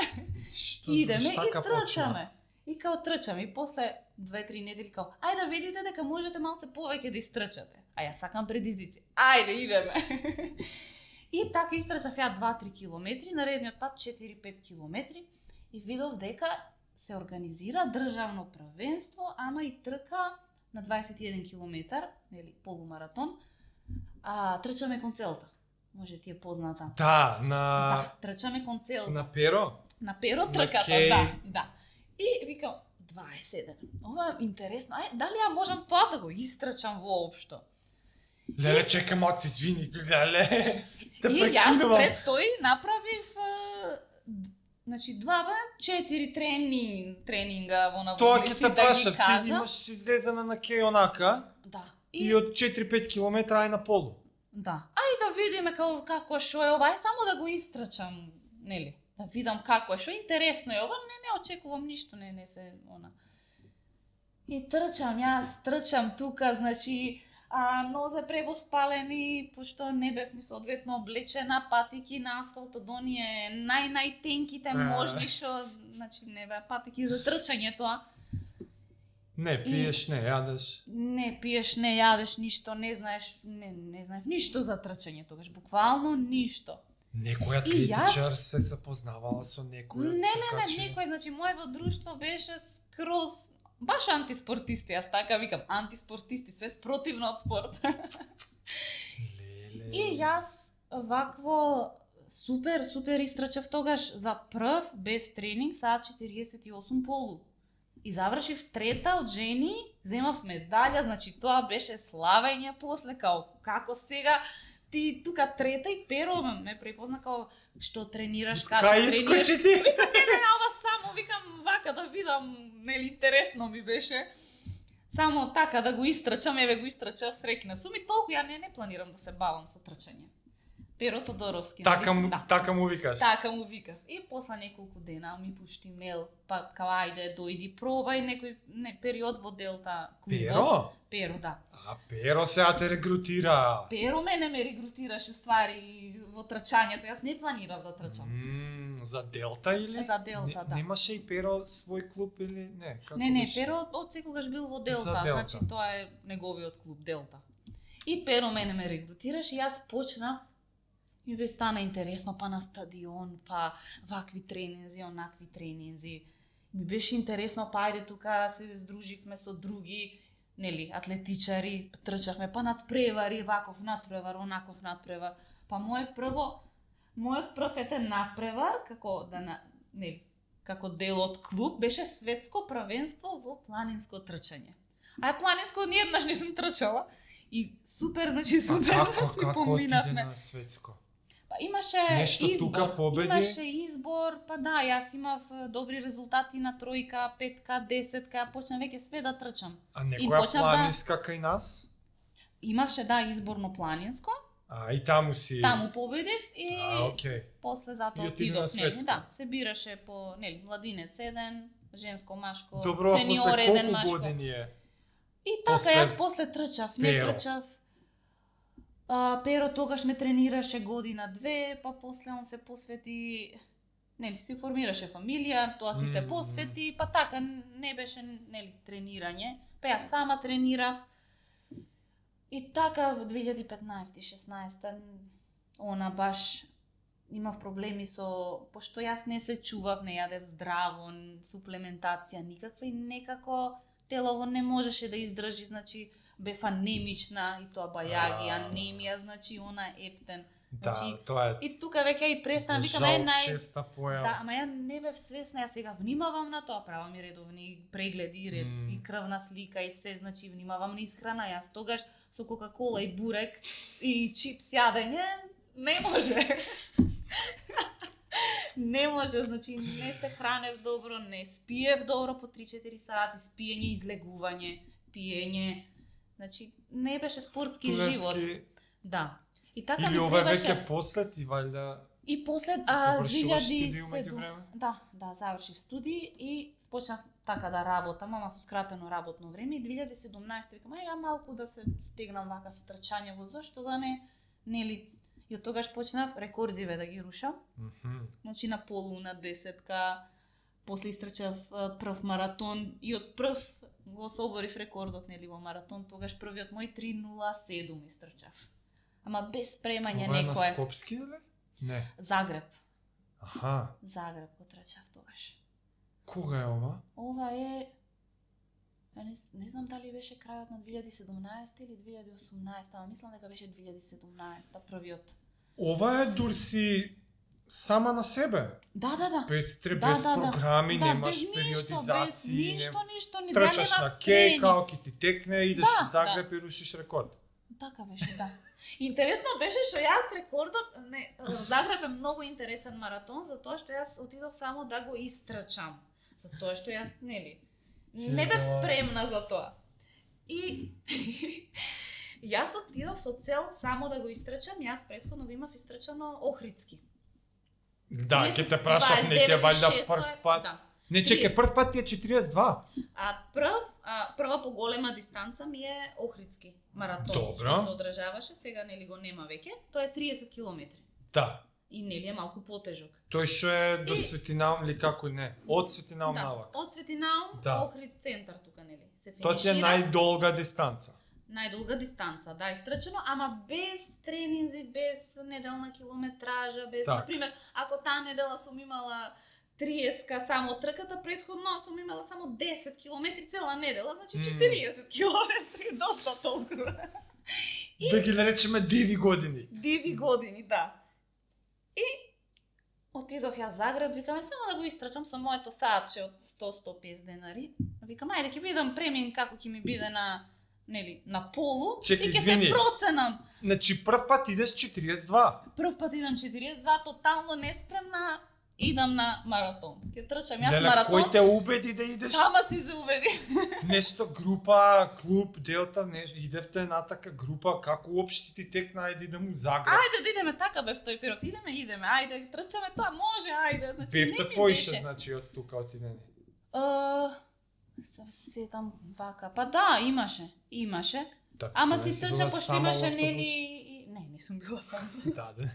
Што, идеме и почна. трчаме. И као трчаме и после 2-3 недели као ајде да видите дека можете малце повеќе да истрчате. А ја сакам предизвици. Ајде идеме. *laughs* и така истрчав ја 2-3 километри, наредниот пат 4-5 километри и видов дека се организира државно првенство, ама и трка на 21 километар, нели, полумаратон, а трчаме кон целта. Може ти е позната. Да, на Да, трчаме кон целта. на перо. На перо На трката, кеј. да, да. И викам, 27. Ова е интересно. Ај, дали ја можам тоа да го истрчам воопшто? Леле, чекай малку, се извини, леле. Те *laughs* и јас пред тој направив Значи, два ба, четири трени, тренинга во Тоа ќе те да прашав, ти имаш излезена на кеј онака Да. и од 4-5 километра ај на полу. Да. Ај да видиме како, како шо е ова, ај само да го истрчам, нели? Да видам како е, шо интересно е ова, не, не очекувам ништо, не, не се, она. И трчам, јас трчам тука, значи, а нозе превоспалени, пошто не бев ни соодветно облечена, патики на асфалт од оние нај-најтенките можни што, значи, не беа патики за трчање тоа. Не, пиеш, не, јадеш. Не пиеш, не јадеш ништо, не знаеш, не, не знаеш ништо за трчање тогаш, буквално ништо. Некој И јас- се запознавала со некој. Не, не, не, тркачи. некој, значи моево друштво беше скроз баш антиспортисти, јас така викам, антиспортисти, све спротивно од спорт. Леле. И јас вакво супер, супер истрчав тогаш за прв без тренинг саат 48 полу. И завршив трета од жени, земав медалја, значи тоа беше славење после, као како сега ти тука трета и Перо ме препозна као што тренираш, како Кај тренираш. ти? Викам, не, не, ова само, викам, вака да видам, нели, интересно ми беше. Само така да го истрчам, еве го истрчав, срекна сум и толку ја не, не планирам да се бавам со трчање. Перо Тодоровски. Така му, да. така му викаш. Така му викав. И после неколку дена ми пушти мел, па као ајде дојди пробај некој не, период во Делта клубот. Перо? Перо, да. А Перо сега те регрутира. Перо мене ме регрутираш уствари во трчањето. Јас не планирав да трчам. М, за Делта или? За Делта, не, да. Немаше и Перо свој клуб или не? Како Не, не, беше? Перо од секогаш бил во За Делта, Делта. значи тоа е неговиот клуб Делта. И Перо мене ме регрутираш и јас почнав ми бе стана интересно па на стадион, па вакви тренинзи, онакви тренинзи. Ми беше интересно па ајде тука се здруживме со други нели, атлетичари, трчавме па надпревари, ваков надпревар, онаков надпревар. Па моје прво, мојот прв етен надпревар, како да на, нели, како дел од клуб, беше светско првенство во планинско трчање. А планинско ни еднаш не сум трчала. И супер, значи А супер *laughs* како, си како поминавме. на светско? Па имаше Нешто избор. тука победи? Имаше избор, па да, јас имав добри резултати на тројка, петка, десетка, ја почнав веќе све да трчам. А И некоја да- планинска кај нас? Имаше да изборно планинско, А, и таму си... таму победив и А, окей. после затоа отидов, нели, да, се бираше по, нели, младинец еден, женско, машко, Добро, а сениор после еден, колку машко. години е? И така После јас после трчав, не Перо. трчав. А, Перо тогаш ме тренираше година две, па после он се посвети нели си формираше фамилија, тоа си се посвети, па така не беше нели тренирање, па јас сама тренирав. И така 2015-16 она баш имав проблеми со пошто јас не се чував, не јадев здраво, суплементација никаква и некако телово не можеше да издржи, значи бев анемична и тоа бајаги, анемија, значи она ептен. Да, Значи, тоа е... И тука веќе и престана, викам, е нај... честа појава. Да, ама ја не бев свесна, ја сега внимавам на тоа, правам и редовни прегледи, ред, Мм. и крвна слика и се, значи внимавам на исхрана, јас тогаш со кока-кола и бурек и чипс јадење не може. *laughs* не може, значи не се хранев добро, не спиев добро по 3-4 сати, спиење, излегување, пиење. Значи не беше спортски живот. Студентски- Да. И така Или ми ова требаше... веќе послед и валјда И после а, Завршуваш студии 2007 умеѓувреме? Да, да, завршив студии и почнав така да работам, ама со скратено работно време и 2017 викам ај ја малку да се стегнам вака со трчање во зашто да не нели и од тогаш почнав рекордиве да ги рушам. Мгм. Значи на полу, на десетка, после истрчав а, прв маратон и од прв го соборив рекордот нели во маратон, тогаш првиот мој 3:07 истрчав. Ама без спремање Ова е на некое. Скопски или? Не. Загреб. Аха. Загреб го трчав тогаш. Кога е ова? Ова е Ја не, не знам дали беше крајот на 2017 или 2018, ама мислам дека беше 2017 првиот. Ова е дурси сама на себе. Да, да, да. Без тре, Да, без да, да. програми, да, немаш без ништо, периодизации, без ништо, не... ништо, ни трчаш да на немав кеј, тренинг. као ки ти текне, идеш Да, в Загреб и рушиш рекорд. Така беше, да. Интересно беше што јас рекордот, не, Загреб е многу интересен маратон, затоа што јас отидов само да го истрчам. Затоа што јас, нели, не бев спремна за тоа. И *laughs* јас отидов со цел само да го истрчам, јас претходно го имав истрчано Охридски. Да, 30, ќе те прашав, не ти е 29, валјда 600 прв пат. Да. Не, чекай, прв пат ти е 42. А прв, а, прва поголема дистанца ми е Охридски маратон, Добро. што се одржаваше, сега нели го нема веќе. Тоа е 30 километри. Да. И нели е малку потежок. Тој што е до И- Светинаум или како не? Од Светинаум да, навак. од Светинаум, Да. Охрид центар тука нели се финишира. Тоа ти е најдолга дистанца. Најдолга дистанца, да, истрчено, ама без тренинзи, без неделна километража, без, Так. например, ако таа недела сум имала 30 само трката, предходно сум имала само 10 километри цела недела, значи М. 40 километри, *laughs* доста толку. Да ги наречеме диви години. Диви години, да. И Отидов ја Загреб, викаме само да го истрачам со моето саатче од 100-150 денари. Викам, ајде ќе видам премин како ќе ми биде на нели, на полу Чекај, и ќе се проценам. Значи прв пат идеш 42. Прв пат идам 42, тотално неспремна, идам на маратон. Ќе трчам јас Леле, маратон. кој те убеди да идеш? Сама си се убеди. *laughs* Нешто група, клуб, делта, нешто, идевте натака група, како уопшти ти текна, ајде да му загреб. Ајде да идеме така бев тој период. Идеме, идеме, ајде, трчаме тоа, може, ајде. Значи, Бевте поише, значи, од тука отидени. Uh, се сетам вака. Па да, имаше. Имаше. Так, Ама си трча, пошто имаше, нели... Не, не сум била *laughs* сама. Да, да.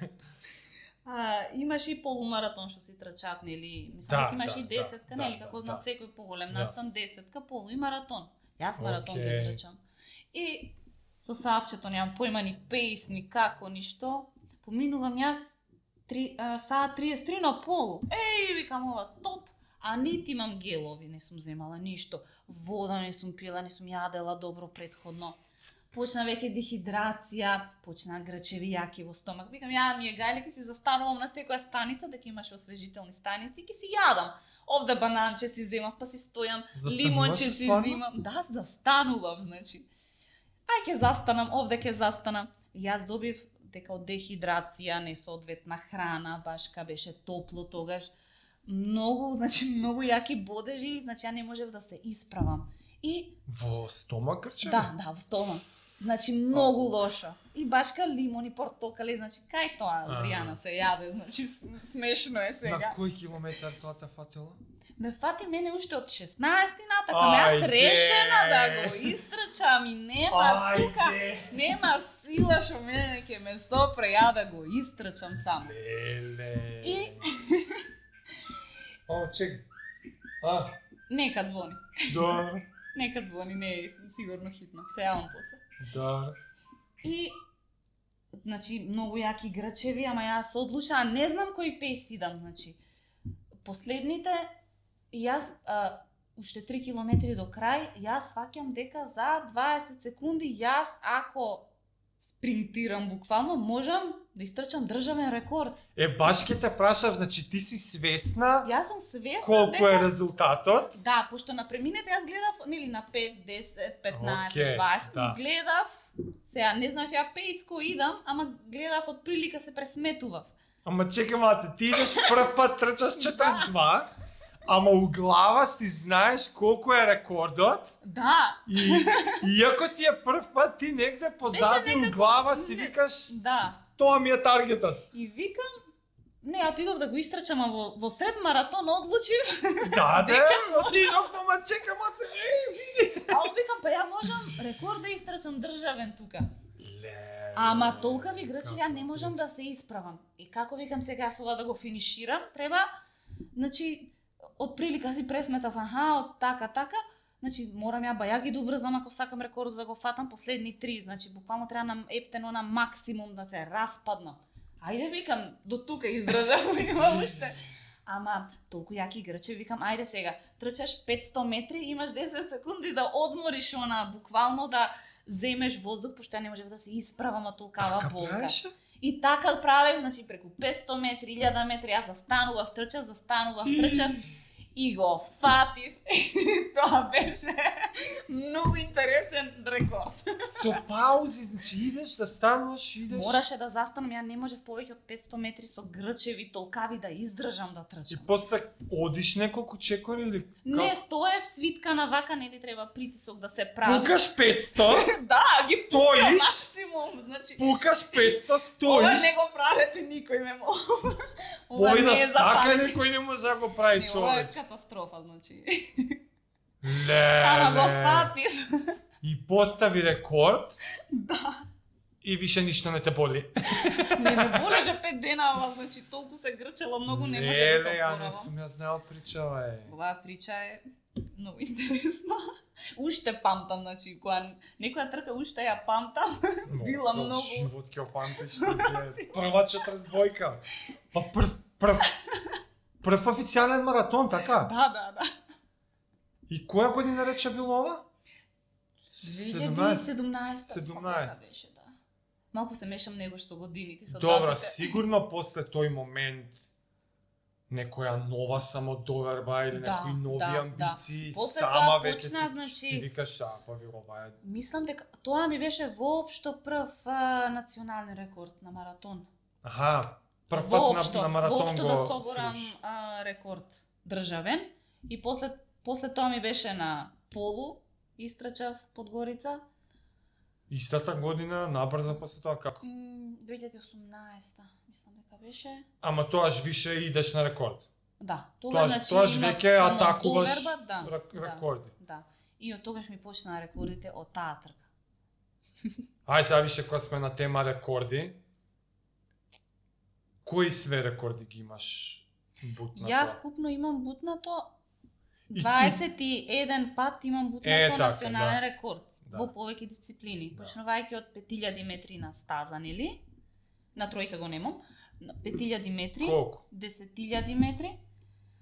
А, имаше и полумаратон што си трчаат, нели? Мислам Да, имаше да, и десетка, да, нели? да, Како да. на секој поголем настан десетка, полу и маратон. Јас маратон Океј. ќе трчам. И со саатчето немам појма ни пейс, ни како, ни што. Поминувам јас три, а, саат 33 на полу. Еј, викам ова топ. А нити имам гелови, не сум земала ништо. Вода не сум пила, не сум јадела добро предходно. Почна веќе дехидрација, почна грчеви јаки во стомак. Викам, ја ми е гајле, ќе си застанувам на секоја станица, дека имаше освежителни станици, ќе си јадам. Овде бананче си земав, па си стојам, лимонче си земам. Да, застанував, значи. Ај ќе застанам, овде ќе застанам. Јас добив дека од дехидрација, несоодветна храна, баш ка беше топло тогаш, многу, значи многу јаки бодежи, значи ја не можев да се исправам. И Во стомак грче? да, да, во стомак. Значи многу лошо. И башка лимони, портокали, значи кај тоа Адријана се јаде, значи смешно е На сега. кој километар тоа те фатило? Ме фати мене уште од 16 натака, јас Ајде! решена да го истрчам и нема тука, нема сила што мене ќе ме сопре, ја да го истрчам само. Леле. И- *laughs* О, чек. А, Нека звони. добро, *laughs* Нека звони, не е сигурно хитно. Се јавам после. добро. И значи многу јаки грчеви, ама јас се одлучаа, не знам кој пейс идам, значи. Последните јас а, уште 3 километри до крај, јас сваќам дека за 20 секунди јас ако спринтирам буквално можам да истрчам државен рекорд. Е, баш ќе те прашав, значи ти си свесна Јас сум свесна колку дека е резултатот? Да, пошто на преминете јас гледав нели на 5, 10, 15, Океј, 20 да. гледав Сега не знам ја пејско идам, ама гледав од прилика се пресметував. Ама чекай мате, ти идеш прв пат трчаш 42, ама у глава си знаеш колку е рекордот Да, и иако ти е прв пат ти негде позади у глава си викаш да. тоа ми е таргетот. И викам, не, ја отидов да го истрчам, а во, во сред маратон одлучив. Да, *laughs* да, отидов, ама чекам, ама се. А викам, па ја можам рекорд да истрчам државен тука. Ле, Ама толкави грчеви ја не можам да се исправам. И како викам сега јас ова да го финиширам, треба, значи, од прилика си пресметав, аха, од така, така, значи морам ја бајаги да убрзам ако сакам рекордот да го фатам последни три, значи буквално треба на ептено на максимум да се распаднам. Ајде викам, до тука издржав, *laughs* има уште. Ама толку јаки грче, викам, ајде сега, трчаш 500 метри, имаш 10 секунди да одмориш она, буквално да земеш воздух, пошто ја не можев да се исправам од толкава Така болка. правеше? И така правев, значи преку 500 метри, 1000 метри, јас застанував, трчав, застанував, трчав *laughs* и го фатив. *laughs* Тоа беше многу интересен рекорд. Со паузи, значи идеш, застануваш, идеш. Мораше да застанам, ја не можев повеќе од 500 метри со грчеви толкави да издржам да И трчам. после одиш неколку чекори или Не, стоев свитка на вака, нели треба притисок да се прави. Пукаш 500, *laughs* Да, ги стоиш, максимум, значи. пукаш 500, Ова стоиш. не го правете никој ме мол. Ова Бој не да е за сака некој не може да го прави ова човек. Катастрофа, значи. Ле, Ама го ле. фатив. И постави рекорд Да. и више ништо не те боли. *laughs* Не ме болеше пет дена, ама значи толку се грчела, многу не може Не, да се ја не опоравам. сум ја знаел причава е. Оваа прича е многу интересна. Уште памтам, значи, кога некоја трка уште ја памтам. Била Цел многу. живот ќе опамтиш *laughs* ти е прва 42-ка. Па прв прв прв официјален маратон, така? *laughs* Да, да, да. И која година рече било ова? 2017. 17. така беше, да. Малку се мешам негош со годините, со Добро, датите. сигурно после тој момент некоја нова самодоверба или Да, некои нови да, амбиции, да. После сама веќе си, значи- ти викаш, а, па ви ова е Мислам дека тоа ми беше воопшто прв а, национални рекорд на маратон. Аха, прв пат Воопшто, на, на маратон воопшто го да соборам а, рекорд државен и после после тоа ми беше на полу истрчав Подгорица. Истата година, набрзо после тоа како? М, 2018 мислам дека беше. Ама тоаш више идеш на рекорд. Да, Тоаш, значи тоаш веќе атакуваш доверба, да, рек- да, рекорди. Да. И од тогаш ми почнаа рекордите од таа трка. *laughs* Ај сега више кога сме на тема рекорди. Кои све рекорди ги имаш бутнато? Ја вкупно имам бутнато И ти- 21 пат имам бутнато Е, така, национален да. рекорд Да. во повеќе дисциплини. Да. Почнувајќи од 5000 метри на стаза, нели? На тројка го немам. На 5000 метри, Колку? 10000 метри,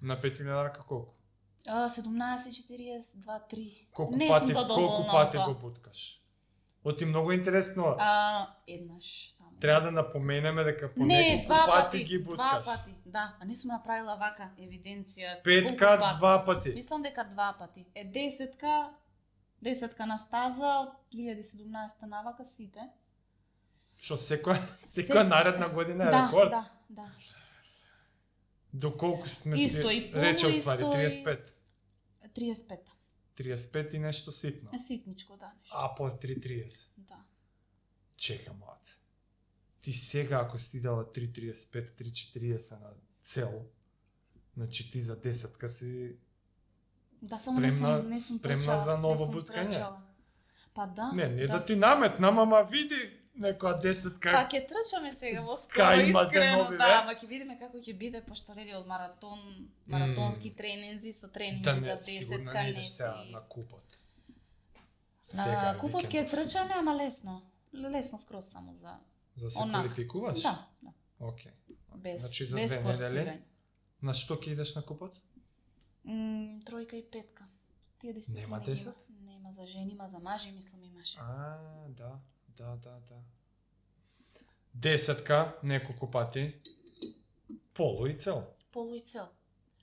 На петина рака колку? а, 17 40 2 3. Колку Не пати, сум задоволна колку пати го буткаш? Оти многу интересно. А, еднаш. Треба да напоменеме дека по не, два пати, пати, ги два буткаш. пати. Да, а не сум направила вака евиденција. Петка, колку пати. два пати. Мислам дека два пати. Е, десетка, десетка на стаза од 2017 навака сите. Што секоја секоја наредна година е да, рекорд. Да, да. Доколку сме Исто си рече уствари исто и- 35. 35. 35 и нешто ситно. Ситничко, да, нешто. А по 3.30. Да. Чека, маце. Ти сега ако си дала 3.35, 3.40 на цел, значи ти за десетка си Да, Спремна- сум, не сум спремна трчала, за ново буткање? Па да. Не, не да, ти наметнам, ама види некоја десетка. Па ќе трчаме сега во скоро, искрено, нови, да, ама ќе видиме како ќе биде, пошто рели од маратон, маратонски тренинзи, со тренинзи да за не, сигурно десетка, не не си... на купот. На Сега е купот ќе трчаме, ама лесно. Лесно скроз само за... За се Онак. квалификуваш? Да, да. Океј. Без, Значи за без две форсирање. недели? На што ќе идеш на купот? М, тројка и петка. Тие дисциплини Нема ги има. десет? Нема за жени, има за мажи, мислам имаше. А, да, да, да, да. Десетка, неколку пати. Полу и цел. Полу и цел.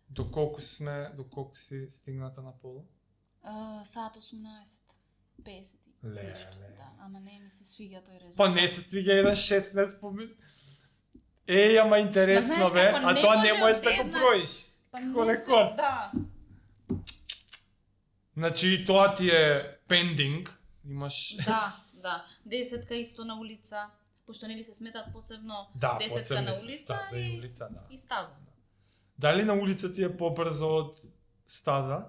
Доколку сме, доколку си стигната на полу? А, саат 18. 50 Леле. нешто, Да, ама не ми се свиѓа тој резултат. Па не се свига еден 16 поми... Еј, ама Ма интересно бе, а тоа не може можеш да го броиш. Па како не се- рекорд. Да. Значи тоа ти е пендинг, имаш Да, да. Десетка исто на улица, пошто нели се сметат посебно да, десетка посебно на улица стаза и и, улица, да. и стаза. Дали на улица ти е побрзо од стаза?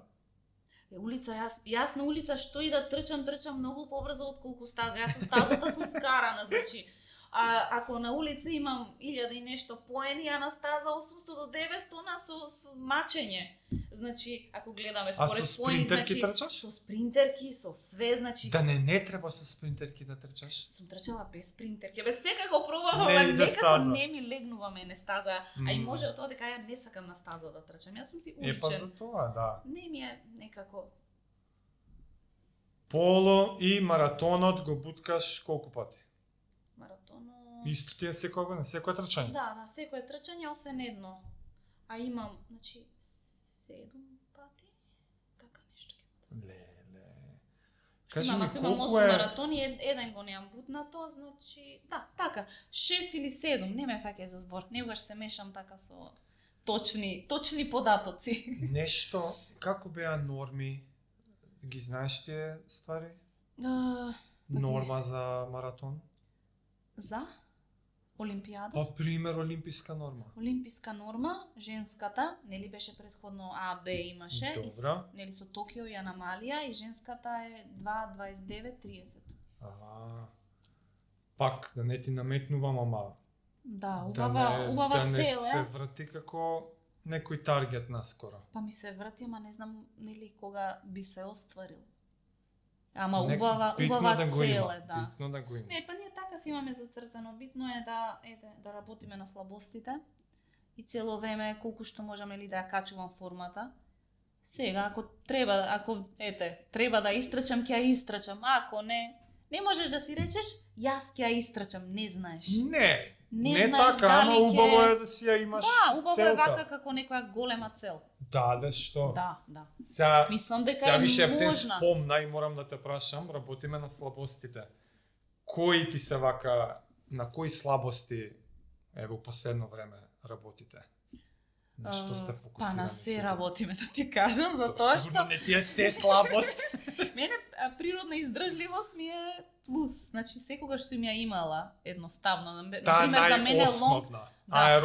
Улица, јас, јас на улица што и да трчам, трчам многу побрзо од колку стаза. Јас со стазата сум скарана, значи. А ако на улица имам 1000 и нешто поени, а на стаза 800 до 900 на со, со мачење. Значи, ако гледаме А според со поени, спринтерки значи, трчаш? Со спринтерки, со све, значи Да не, не треба со спринтерки да трчаш. Сум трчала без спринтерки. Бе секако пробав, Не иде некако стаза. не ми легнува мене стаза. А и може од тоа дека ја не сакам на стаза да трчам. Јас сум си Е, па уличен. за тоа, да. Не ми е некако Поло и маратонот го буткаш колку пати? Исто ти е секоја година, секоја трчање. Да, да, секое трчање освен едно. А имам, значи, седум пати. Така нешто ќе Леле. Кажи Имам, ми ако имам колку осум е маратони, ед, еден го немам бутнато, значи, да, така, 6 или 7, не ме фаќа за збор. Негогаш се мешам така со точни, точни податоци. *laughs* нешто како беа норми? Ги знаеш тие ствари? А, Норма за маратон? за Олимпијада. Па пример олимписка норма. Олимписка норма, женската, нели беше предходно А, Б имаше, и, Добра. нели со Токио и Анамалија, и женската е 2.29.30. А, пак, да не ти наметнувам, ама Да, да убава, не, убава да не цел, се е. врати како некој таргет наскоро. Па ми се врати, ама не знам нели кога би се остварил. Ама убава, убава да го цел има, е, да. Битно да го има. Не, па ние така си имаме зацртано. Битно е да, ете, да работиме на слабостите и цело време колку што можам или да ја качувам формата. Сега, ако треба, ако, ете, треба да истрчам, ќе ја истрчам. Ако не, не можеш да си речеш, јас ќе ја истрчам, не знаеш. Не, не, не знаеш така, ама дали убаво ќе- е да си ја имаш Да, убаво е целта. вака како некоја голема цел. Да, да, што? Да, да. Сега, Мислам дека сега е више можна. спомна и морам да те прашам, работиме на слабостите. Кои ти се вака, на кои слабости, еве, во последно време работите? На што сте фокусирани? Па на се работиме, да ти кажам, Тоа затоа што не ти е се слабост. *laughs* мене природна издржливост ми е плюс. Значи секогаш сум ја имала едноставно. Например, за мене лонг. Да,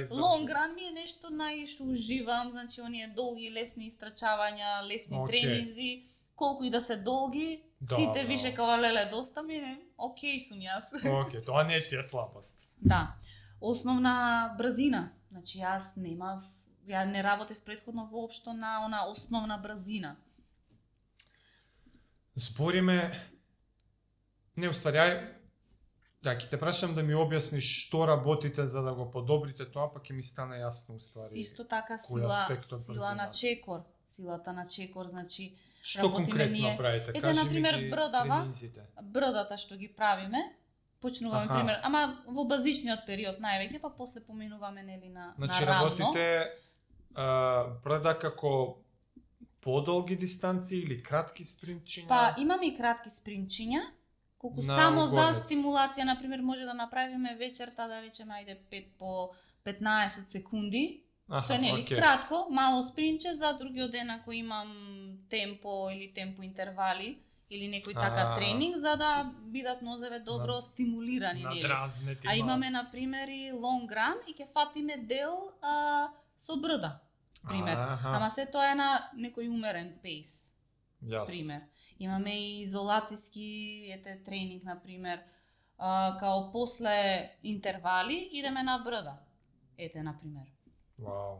издржливост. Лонг ран ми е нешто најшто уживам, значи оние долги лесни истрачавања, лесни Океј. тренинзи, колку и да се долги, Да, сите да. више као леле доста мене, окей сум јас. Океј, тоа не ти е слабост. *laughs* да. Основна брзина. Значи јас немав ја не работев предходно воопшто на она основна брзина. Збориме Не, уствари, ај Да, ќе те прашам да ми објасниш што работите за да го подобрите тоа, па ќе ми стане јасно уствари. Исто така сила, сила на чекор. Силата на чекор, значи Што работиме конкретно ние. правите? Ете, Кажи например, ми ги брдава. брдата што ги правиме, почнуваме Аха. пример, ама во базичниот период највеќе, па после поминуваме нели на Значи на рамно. работите а, брда како подолги дистанции или кратки спринтчиња? Па имаме и кратки спринчиња, колку На само за огорец. стимулација, на пример, може да направиме вечерта, да речеме, ајде 5 по 15 секунди, Аха, Тоа е нели окей. кратко, мало спринче, за другиот ден ако имам темпо или темпо интервали или некој така А. тренинг за да бидат нозеве добро На- стимулирани нели. Надразнети А имаме на пример и long run и ќе фатиме дел а, со брда. Пример. Аха, Ама се тоа е на некој умерен пейс, јасно. пример. Имаме и изолацијски ете тренинг на пример, а, као после интервали идеме на брда. Ете на пример. Вау.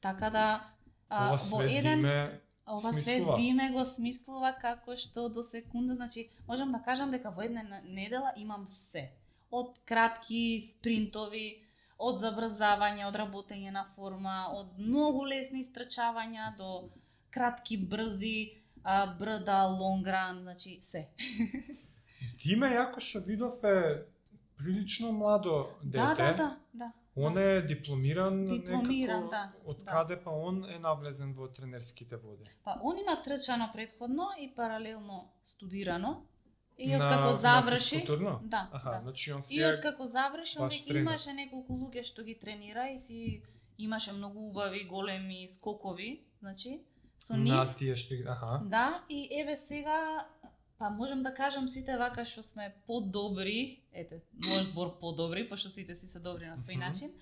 Така да а, Ова во еден диме ова све смислува. диме го смислува како што до секунда, значи можам да кажам дека во една на- недела имам се. Од кратки спринтови, од забрзавање, од работење на форма, од многу лесни истрчавања до кратки, брзи, а, брда, лонг ран, значи се. Диме јако што видов е прилично младо дете. Да, да, да, да. Он е дипломиран, Дипломиран, некако, да, Од да. каде па он е навлезен во тренерските води? Па он има трчано предходно и паралелно студирано. И На- од како на заврши, физкултурно? да, Аха, да. значи он си И од како заврши, он веќе имаше неколку луѓе што ги тренира и си имаше многу убави големи скокови, значи со нив. на тие што ги- аха. Да, и еве сега па можам да кажам сите вака што сме подобри, ете, мој збор подобри, пошто сите си се добри на свој начин.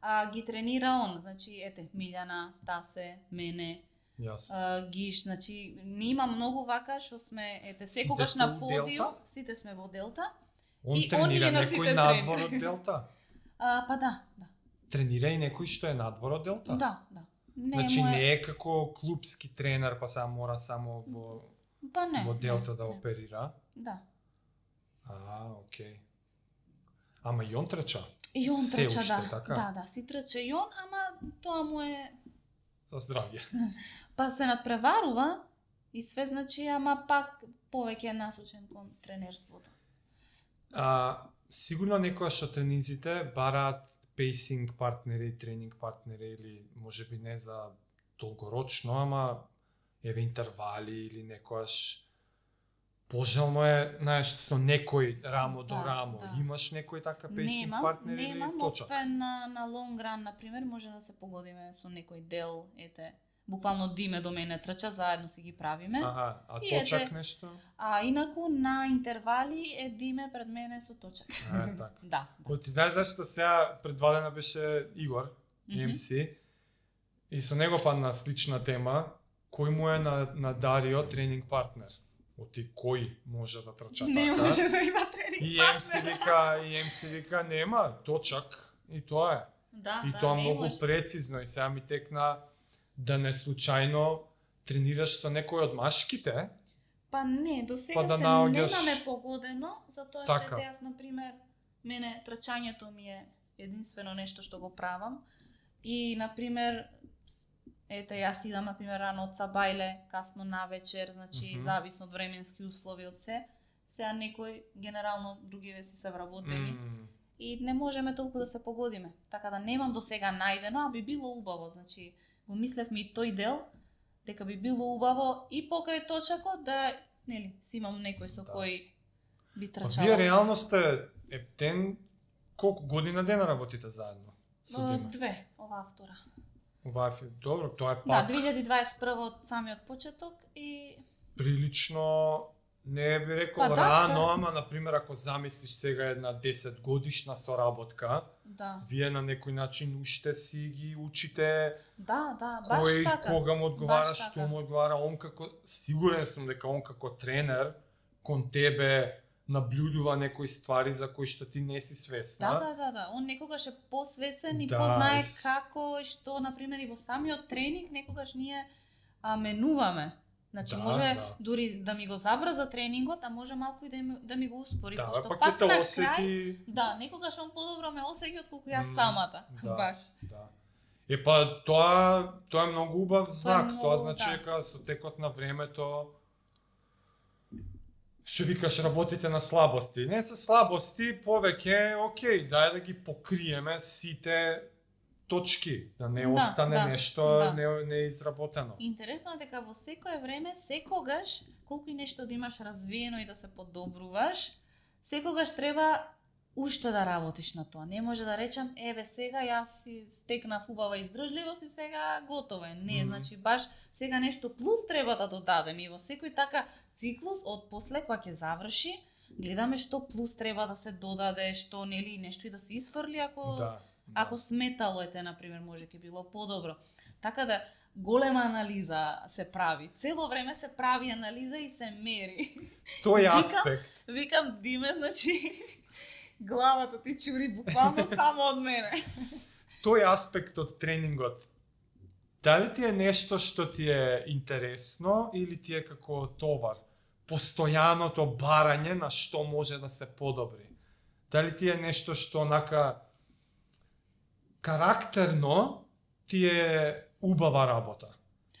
А ги тренира он, значи ете, Милјана, Тасе, мене, Јасно. а, гиш, значи не има многу вака што сме ете секогаш на подиум, сите сме во Делта. Он и тренира оние на некој сите надвор од Делта. А, па да, да. Тренира и некој што е надвор од Делта. Да, да. Не, Значи мој... не е како клубски тренер, па само мора само во па не, во Делта не, да не. оперира. Да. А, окей. Ама и он трча И он Се трча, уште, да. така? Да, да, си трча и он, ама тоа му е за здравје. *laughs* па се надпреварува и све значи, ама пак повеќе е насочен кон тренерството. А, сигурно некоја што тренинзите бараат пейсинг партнери, тренинг партнери или можеби не за долгорочно, ама еве интервали или некојаш пожелно е, знаеш, со некој рамо до Да, рамо. да. Имаш некој така Немам, партнер немам, или точак? освен на, на лонг ран, например, може да се погодиме со некој дел, ете, буквално диме до мене трча, заедно си ги правиме. Аха, а И точак ете- нешто? А инаку на интервали е диме пред мене со точак. А, *laughs* така. Да. да. О, ти знаеш зашто сега предвадена беше Игор, Мгм. MC, и со него падна слична тема, кој му е на, на Дарио тренинг партнер. Оти кој може да трча Не така? може да има тренинг И MC вика, и MC вика нема, точак, и тоа е. Да, И да, тоа не многу може. прецизно и сега ми текна да не случајно тренираш со некој од машките, Па не, до сега Па да се наоѓаш- немаме погодено, затоа Така. што ете јас, на пример, мене трчањето ми е единствено нешто што го правам. И, на пример, ете, јас идам, на пример, рано од Сабајле, касно на вечер, значи, Мгм. зависно од временски услови од се. Сега некој, генерално, другиве си се вработени. м, и не можеме толку да се погодиме. Така да немам до сега најдено, а би било убаво, значи го мислевме и тој дел дека би било убаво и покрај точакот да нели си имам некој со Да. кој би Па трчала. вие реално сте ептен колку година дена работите заедно? Со О, Диме? Две, оваа втора. Е добро, тоа е Да, пак 2021 од самиот почеток и прилично не би рекол Па да, рано, кра- ама на пример ако замислиш сега една 10 годишна соработка, да, вие на некој начин уште си ги учите да, да, баш кој така. кога му одговара, што така. му одговара, он како сигурен сум дека он како тренер кон тебе наблюдува некои ствари за кои што ти не си свесна. Да, да, да, да. Он некогаш е посвесен и Да, познае с- како и што, на пример, и во самиот тренинг некогаш ние а, менуваме. Значи Да, може да. дури да ми го забрза тренингот, а може малку и да ми, да ми го успори, Да, пошто пак пак на крај, осети да, некогаш он подобро ме осеќа отколку јас самата. да. *laughs* Баш. Да. Е па тоа тоа е многу убав знак. многу, тоа значи да. дека со текот на времето што викаш работите на слабости. Не се слабости, повеќе окей, дај да ги покриеме сите точки, да не Да, остане да, нешто да. не неизработено. Интересно е дека во секое време, секогаш, колку и нешто да имаш развиено и да се подобруваш, секогаш треба уште да работиш на тоа. Не може да речам, еве сега јас си стекнав убава издржливост и сега готово е. Не, Мгм. значи баш сега нешто плюс треба да додадем и во секој така циклус од после кога ќе заврши, гледаме што плюс треба да се додаде, што нели нешто и да се изфрли ако Да. Ако сметало ете, например, може ќе било подобро. Така да, голема анализа се прави. Цело време се прави анализа и се мери. Тој Викам- аспект. Викам, Диме, значи, *laughs* главата ти чури буквално *laughs* само од мене. тој аспект од тренингот, дали ти е нешто што ти е интересно или ти е како товар? Постојаното барање на што може да се подобри. Дали ти е нешто што онака карактерно ти е убава работа?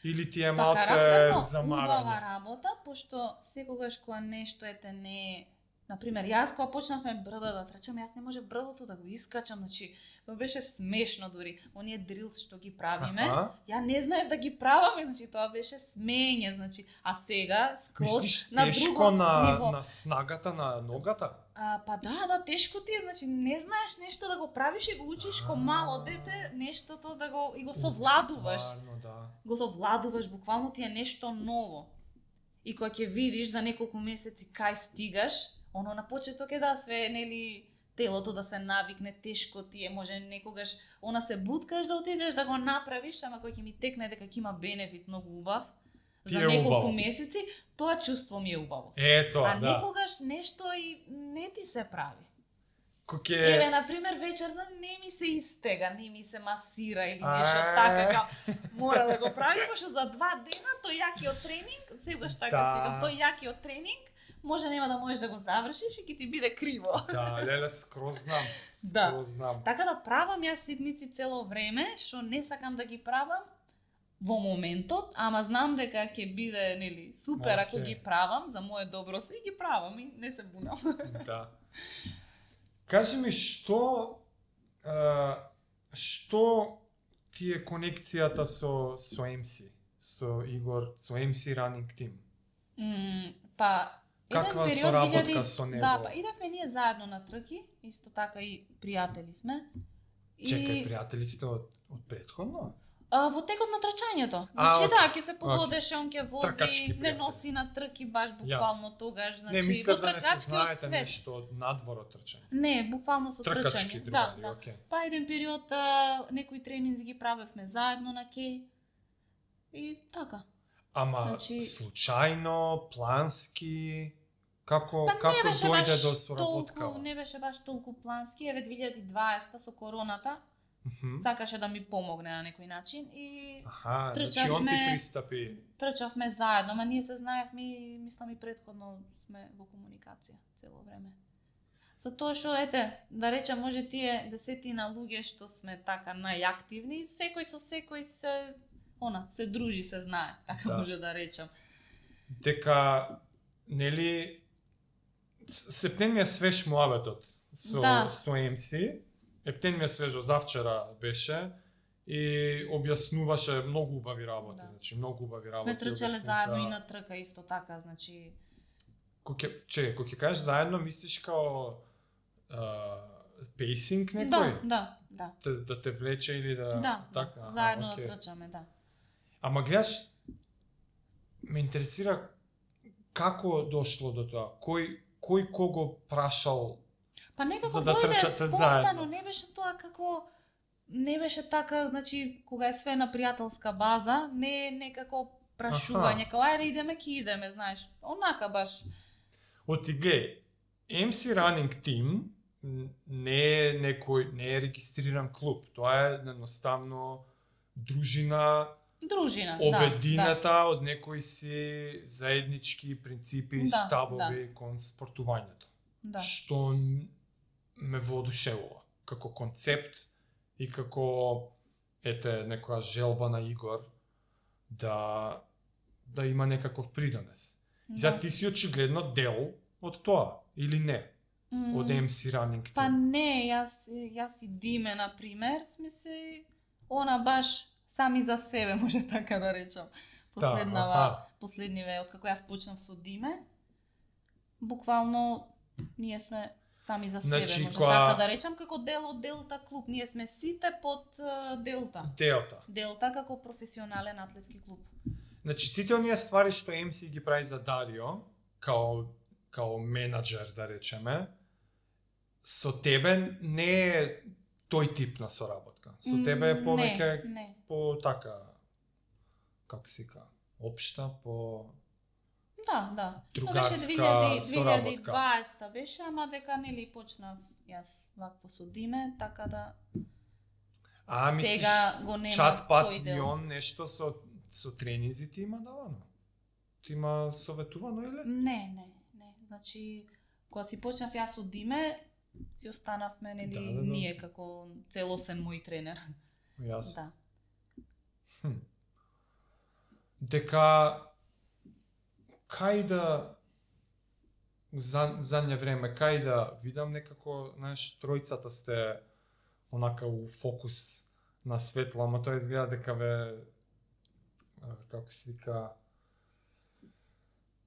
Или ти е Па, малце карактерно, убава замарање? работа, пошто секогаш кога нешто ете не Например, јас кога почнавме брдо да трчам, јас не може брдото да го искачам, значи, ме беше смешно дури. Оние дрилс што ги правиме, Аха. Ја не знаев да ги правам, значи тоа беше смење, значи, а сега скроз Мислиш на друго на, ниво. на снагата на ногата? А, па да, да, тешко ти е, значи не знаеш нешто да го правиш и го учиш ко мало дете, нештото да го и го совладуваш. Стварно, да. Го совладуваш, буквално ти е нешто ново. И кога ќе видиш за неколку месеци кај стигаш, оно на почеток е да све нели телото да се навикне, тешко ти е, може некогаш она се буткаш да отидеш да го направиш, ама кој ќе ми текне дека ќе има бенефит многу убав Ти за е неколку убаво. месеци, тоа чувство ми е убаво. Ето, а да. некогаш нешто и не ти се прави. Кој Еве, ќе... на пример, вечерта не ми се истега, не ми се масира или А. нешто така, као, мора да го правиш, пошто за два дена тој јакиот тренинг, сегаш така Да. да. тој јакиот тренинг, може нема да можеш да го завршиш и ќе ти биде криво. *laughs* Да, леле, скроз знам. Да. Скроз знам. Така да правам јас ситници цело време, што не сакам да ги правам во моментот, ама знам дека ќе биде нели супер ако Океј. ги правам за мое добро се ги правам и не се бунам. *laughs* Да. Кажи ми што а, што ти е конекцијата со со MC, со Игор, со MC Running Team? М, па Каква период соработка 2000 со него? Да, па идевме ние заедно на трки, исто така и пријатели сме. И Чекај, пријатели сте од, од предходно? а, во текот на трчањето. Значи да, ќе се погодеше, он ќе вози, Тркачки не носи на трки баш буквално тогаш, значи не, мислев во да не се знаете свет. нешто од надвор од трчање. Не, буквално со Тркачки трчање. другари, Да, да. окей. Па еден период а, некои тренинзи ги правевме заедно на Кеј. И така. Ама Значи- случајно, плански, како Па не како беше дојде до соработка? толку, не беше баш толку плански. Еве 2020 со короната Мгм. сакаше да ми помогне на некој начин и Аха, значи Трчавме- он ти пристапи. трчавме заедно, ма ние се знаевме и мислам и предходно сме во комуникација цело време. За тоа што ете, да речам може тие десетина луѓе што сме така најактивни, секој со секој се она, се дружи, се знае, така Да. може да речам. дека нели септен ми е свеж муабетот со, Да. со MC. Ептен ми е свежо, завчера беше и објаснуваше многу убави работи, Да. значи многу убави работи. Сме трчале заедно за- и на трка исто така, значи Кој че, кој ќе кажеш заедно, мислиш као а, пейсинг некој? Да, да, да. Да, да те влече или да... Да, така, заедно окей. да трчаме, да. Ама гледаш, ме интересира како дошло до тоа? Кој, кој кого прашал? Па некако За да дојде трчате спонтано, заедно. не беше тоа како не беше така, значи кога е све на пријателска база, не е некако прашување, као ајде идеме, ки идеме, знаеш. Онака баш. Оти геј, MC Running Team не е некој, не е регистриран клуб. Тоа е едноставно дружина Дружина, да. обединета од некои си заеднички принципи и Да, ставови кон спортувањето. Да. да. што ме воодушевува како концепт и како ете некоја желба на Игор да да има некаков придонес. Да. за ти си очигледно дел од тоа или не? М, Од MC Running Па Team. не, јас јас и Диме на пример сме се она баш сами за себе, *laughs* може така да речам. Последнава, аха. последниве откако јас почнав со Диме, буквално ние сме сами за себе, Значи, може која- така да речам, како дел од Делта клуб. Ние сме сите под е, Делта. Делта. Делта како професионален атлетски клуб. Значи сите оние ствари што MC ги прави за Дарио, као као менаџер да речеме, со тебе не е тој тип на соработка. Со тебе е повеќе по така како си ка, општа по Да, да. Другарска беше 2000, соработка. 2020 беше, ама дека нели почнав јас вакво со Диме, така да А мислиш сега го нема чат пат тој и дел. он нешто со со тренизите има давано. Ти има советувано или? Не, не, не. Значи, кога си почнав јас со Диме, си останавме нели Да, да, да. ние како целосен мој тренер. Јас. Да. дека кај да за задње време кај да видам некако, знаеш, тројцата сте онака у фокус на светло, ама тоа изгледа дека ве како се вика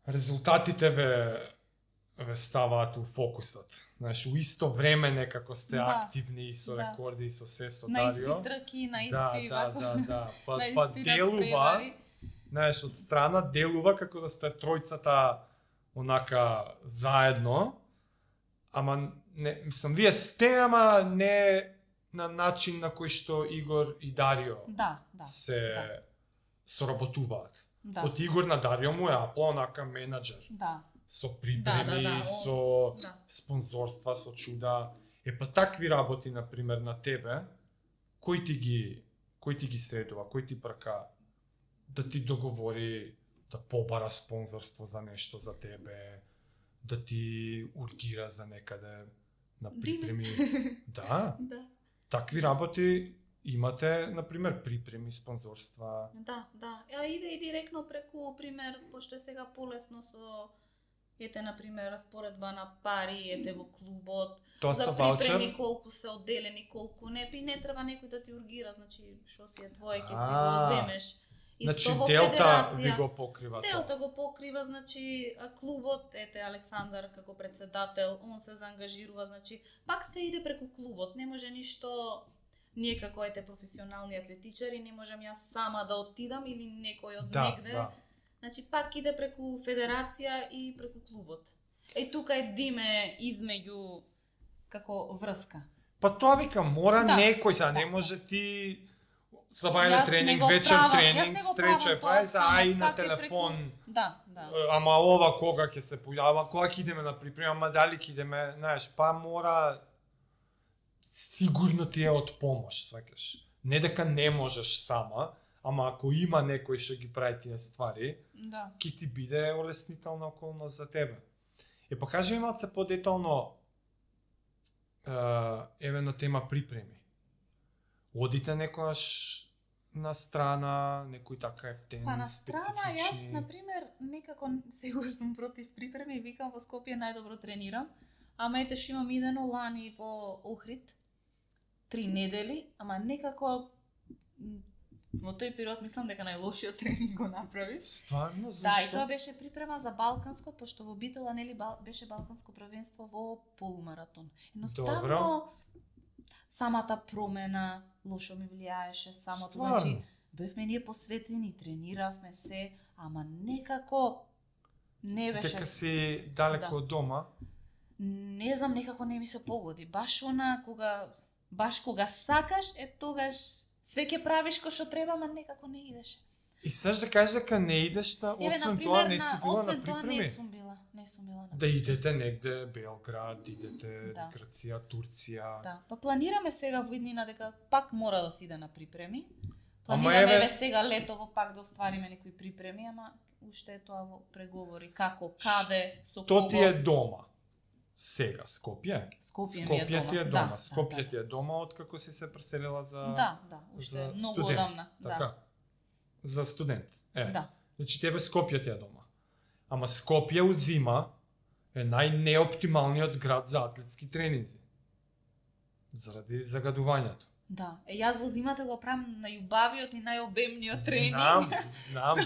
резултатите ве ве ставаат у фокусот. Знаеш, у исто време некако сте Да, активни и со да. рекорди и со се со На исти Дарио. трки, на Да, исти да, вако, да, да. *laughs* Па, на па исти делува, знаеш, од страна делува како да сте тројцата онака заедно, ама не, мислам, вие сте, ама не на начин на кој што Игор и Дарио Да, да. се да. соработуваат. Да. Од Игор на Дарио му е апла онака менаџер Да. Со припреми, Да, да, да, со да. спонзорства, со чуда. Е па такви работи на пример на тебе, кој ти ги кој ти ги средува, кој ти прка да ти договори да побара спонзорство за нешто за тебе, да ти ургира за некаде на припреми. *laughs* да, Да. такви работи имате, на пример, припреми, спонзорства. Да, да. А иде и директно преку, пример, пошто е сега полесно со ете на пример распоредба на пари, ете во клубот, Тоа за припреми ваучер. колку се одделени, колку не, и не треба некој да ти ургира, значи што си е твое, ќе си го земеш. Исто Значи во Делта ви го покрива Делта го покрива, значи, клубот, ете, Александар како председател, он се заангажирува, значи, пак све иде преку клубот, не може ништо, ние како ете професионални атлетичари, не можам јас сама да отидам или некој од Да, негде, да. Значи, пак иде преку федерација и преку клубот. Е, тука е диме измеѓу како врска. Па тоа вика, мора Да, некој, не да. може ти не тренинг, вечер правам, јас тренинг, не стрече, прави за само, ај на е преку- телефон. Да, да. Ама ова кога ќе се појава, кога ќе идеме на припрема, ама дали ќе идеме, знаеш, па мора сигурно ти е од помош, сакаш. Не дека не можеш сама, ама ако има некој што ги прави тие ствари, Да. ќе ти биде олеснителна околност за тебе. Е па кажи ми малце подетално еве на тема припреми. Одите некојаш на страна, некој така ептен, Па на страна, јас, специфични. на пример, некако сегур сум против припреми, викам во Скопје најдобро тренирам, Ама ете што имам идено лани во Охрид, три недели, ама некако во тој период мислам дека најлошиот тренинг го направи. Стварно, Да, и зашто? тоа беше припрема за Балканско, пошто во Битола нели бал, беше Балканско првенство во полумаратон. Едноставно Добро. самата промена лошо ми влијаеше, самото Стварно? значи бевме ние посветени, трениравме се, ама некако не беше Дека си далеко Да. од дома. не знам, некако не ми се погоди. Баш она кога баш кога сакаш, е тогаш све ќе правиш кој што треба, ама некако не идеше. И саш да кажеш дека не идеш на, освен тоа, не си била на тоа припреми? не сум била, не сум била на Да идете негде, Белград, идете Да. Грција, Турција. Да, па планираме сега во иднина дека пак мора да се иде на припреми. Ама Планираме еве- еве сега летово пак да оствариме некои припреми, ама уште е тоа во преговори како, каде, со Тоа кого. ти е дома. Сега, Скопје? Скопје ми е дома. ти е Да, дома. да, Скопје да. ти е дома откако си се преселила за Да, да, уште за многу студент, одамна. Така. Да. За студент. Е. Да. Значи тебе Скопје ти е дома. Ама Скопје у зима е најнеоптималниот град за атлетски тренинзи. Заради загадувањето. Да. Е, јас во зимата го правам најубавиот и најобемниот тренинг. Знам, знам.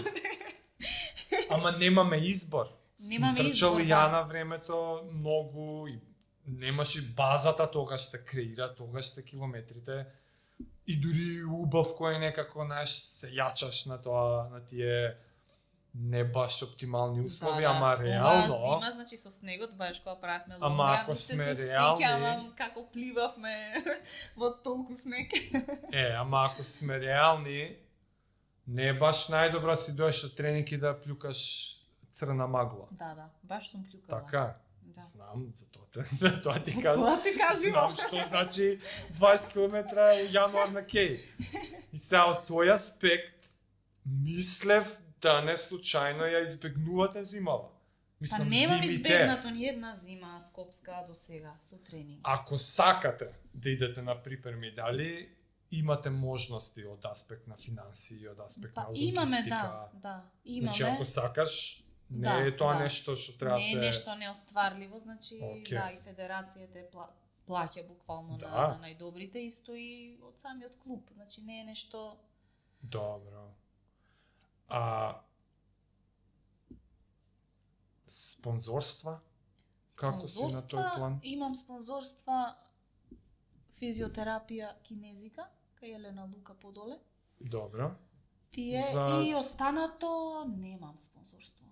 *laughs* Ама немаме избор. Немаме трчал избор, и да. ја на времето многу и немаш и базата тогаш се креира, тогаш се километрите. И дури убав кој некако знаеш се јачаш на тоа, на тие не баш оптимални услови, ама реално. Оваа зима, значи со снегот, баш кога правевме Ама лонгран, ако сме се реални- сеќавам како пливавме *laughs* во толку снег. *laughs* Е, ама ако сме реални, не е баш најдобро да си доеш од тренинг и да плюкаш црна магла. Да, да, баш сум плюкала. Така, Да. знам, за тоа, *laughs* за тоа ти кажам. Тоа ти кажи. Знам што значи 20 км у јануар на Кеј. И сега од тој аспект мислев да не случајно ја избегнувате зимава. Па Мислам, немам зимите, избегнато ни една зима скопска до сега со тренинг. ако сакате да идете на припреми, дали имате можности од аспект на финанси и од аспект Па на логистика? имаме, да, да, имаме. Значи, ако сакаш, не Да, е тоа да. нешто што треба не е се... нешто неостварливо, значи Океј. да, и федерацијата е пла... плаќа буквално Да. на, на најдобрите, исто и од самиот клуб. Значи не е нешто Добро. А спонзорства? Како си на тој план? Имам спонзорства физиотерапија кинезика, кај Елена Лука Подоле. Добро. Тие За- и останато немам спонзорство.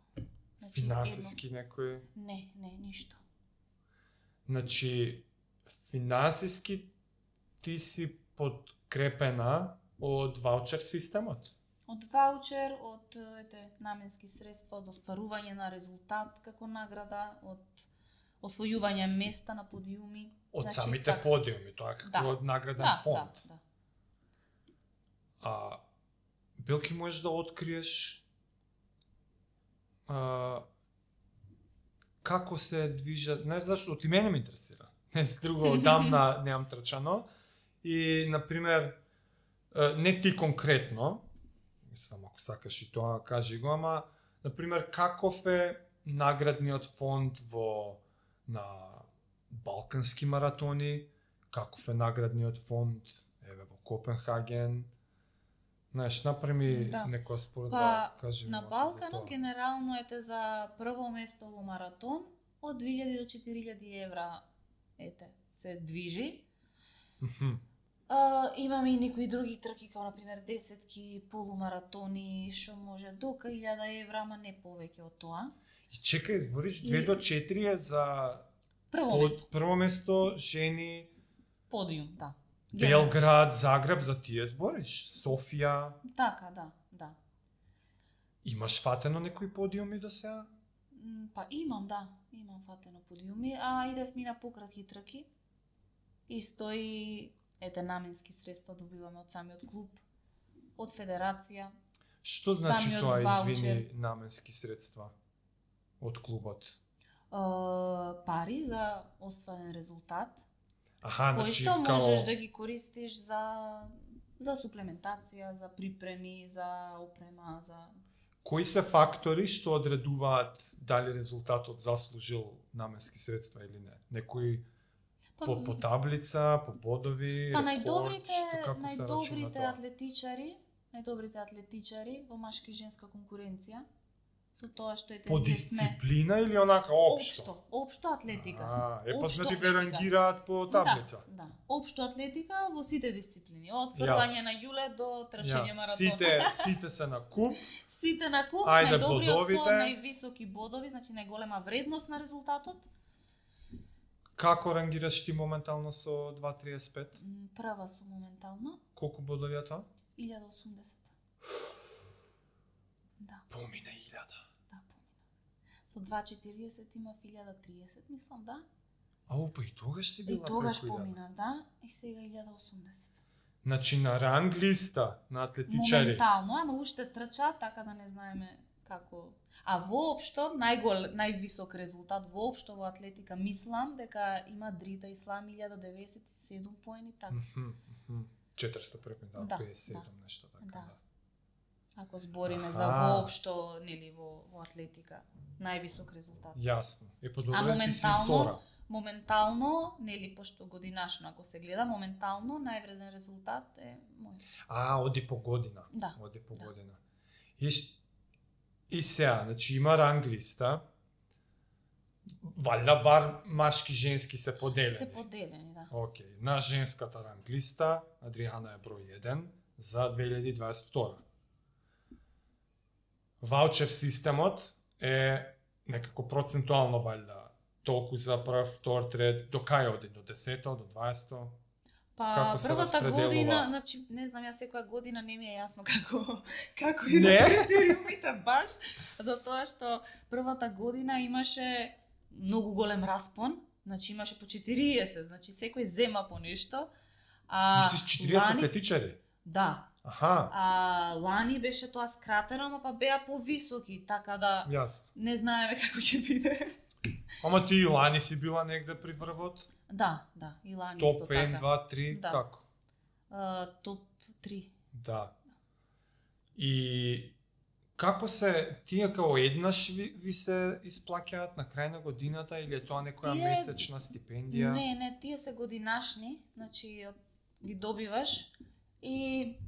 Значи, Финансиски некој... едно- Не, не, ништо. Значи, финансиски ти си подкрепена од ваучер системот. Од ваучер, од ете, наменски средства, од остварување на резултат како награда, од освојување места на подиуми. Од Значи, самите така. подиуми, тоа е како Да. награден Да, фонд. да, да. А Белки можеш да откриеш а, како се движат, не зашто, ти мене ме интересира. *laughs* Не за друго, одамна немам трчано. И, например, пример не ти конкретно, мислам, ако сакаш и тоа, кажи го, ама, например, каков е наградниот фонд во на балкански маратони, каков е наградниот фонд еве во Копенхаген. Знаеш, направи Да. некоја според Па, кажи На Балканот генерално ете за прво место во маратон од 2000 до 4000 евра ете се движи. Мгм. А, имаме и некои други трки, како например десетки, полумаратони, што може до 1000 евра, ама не повеќе од тоа. И чекај, збориш И- 2 до 4 е за Прво место, прво место жени подиум, да. Белград, Загреб, за тие збориш? Софија, Така, да, да. имаш фатено некои подиуми до сега? Па имам, да, имам фатено подиуми, а идев ми на пократки трки. Исто и ете наменски средства добиваме од самиот клуб, од федерација. Што значи тоа, ваучер. извини, наменски средства од клубот? е, пари за остварен резултат, Аха, кои значи, што као... можеш да ги користиш за за суплементација, за припреми, за опрема, за кои се фактори што одредуваат дали резултатот заслужил наменски средства или не? Некои по, по таблица, по бодови, Па рекорд, најдобрите, што најдобрите атлетичари, најдобрите атлетичари во машка и женска конкуренција со тоа што е По дисциплина или онака општо? Општо, општо атлетика. А, е па значи ве атлетика. рангираат по таблица. Да, да. Општо атлетика во сите дисциплини, од фрлање на јуле до трчање маратон. сите, *laughs* сите се на куп, Сите на куп, Ајде, најдобриот бодовите. со највисоки бодови, значи најголема вредност на резултатот. како рангираш ти моментално со 2.35? М, Прва су моментално, Колку бодови е тоа? 1080. Да, Помина 1000. Со 2.40 има 1030, мислам, да. А опа, и тогаш си И била тогаш преку 1000. поминав, да, и сега 1080. Значи на ранг листа на атлетичари. Моментално, ама уште трча, така да не знаеме како. А воопшто најгол највисок резултат воопшто во атлетика мислам дека има Дрита Ислам 1097 поени така. Мгм, мгм. 400 препни, да, Да, 57 да. нешто така. Да. Да. Ако збориме Аха. за воопшто нели во, во атлетика највисок резултат. Јасно. Е А подобро ти си моментално- втора. Моментално, нели пошто годинашно ако се гледа, моментално највреден резултат е мој. А, оди по година. Да. Оди по Да. година. И, и сега, значи има ранг листа. Валјда бар машки женски се поделени. Се поделени, да. Океј, на женската ранг листа Адриана е број 1 за 2022. Ваучер системот е некако процентуално валјда толку за прв, втор, трет, до кај оди? До 10 до 20 Па Како првата година, значи не знам, јас секоја година не ми е јасно *laughs* како како и Не? критериумите баш, затоа што првата година имаше многу голем распон, значи имаше по 40, значи секој зема по нешто. А Мислиш 40 лани-? Да. Аха, А лани беше тоа скратено, ама па беа повисоки, така да јасно. не знаеме како ќе биде. Ама ти и лани си била негде при врвот? Да, да, и лани Топ исто 1, така. 2, 3, Да. како? А, топ 3. Да. И како се тие као еднаш ви, ви се исплаќаат на крај на годината или е тоа некоја Тие- месечна стипендија? Не, не, тие се годинашни, значи ги добиваш и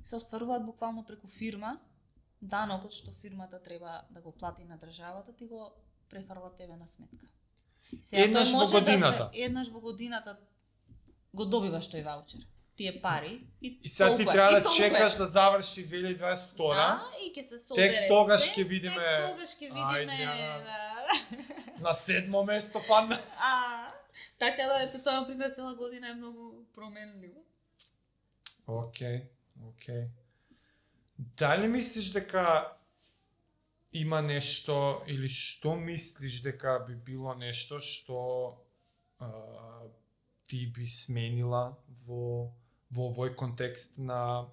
се остваруваат буквално преку фирма. Данокот што фирмата треба да го плати на државата, ти го префарла тебе на сметка. Сега, Еднаш во може да се- годината? еднаш во годината го добиваш тој ваучер. Тие пари и, И сега ти треба да чекаш да заврши 2022 Да, и ќе се собере тогаш се, ќе видиме- Тек тогаш ќе видиме, Ајде, да. *laughs* на седмо место падна. *laughs* А, така да ето тоа, например, цела година е многу променливо. Океј, океј. Дали мислиш дека има нешто или што мислиш дека би било нешто што а, ти би сменила во во овој контекст на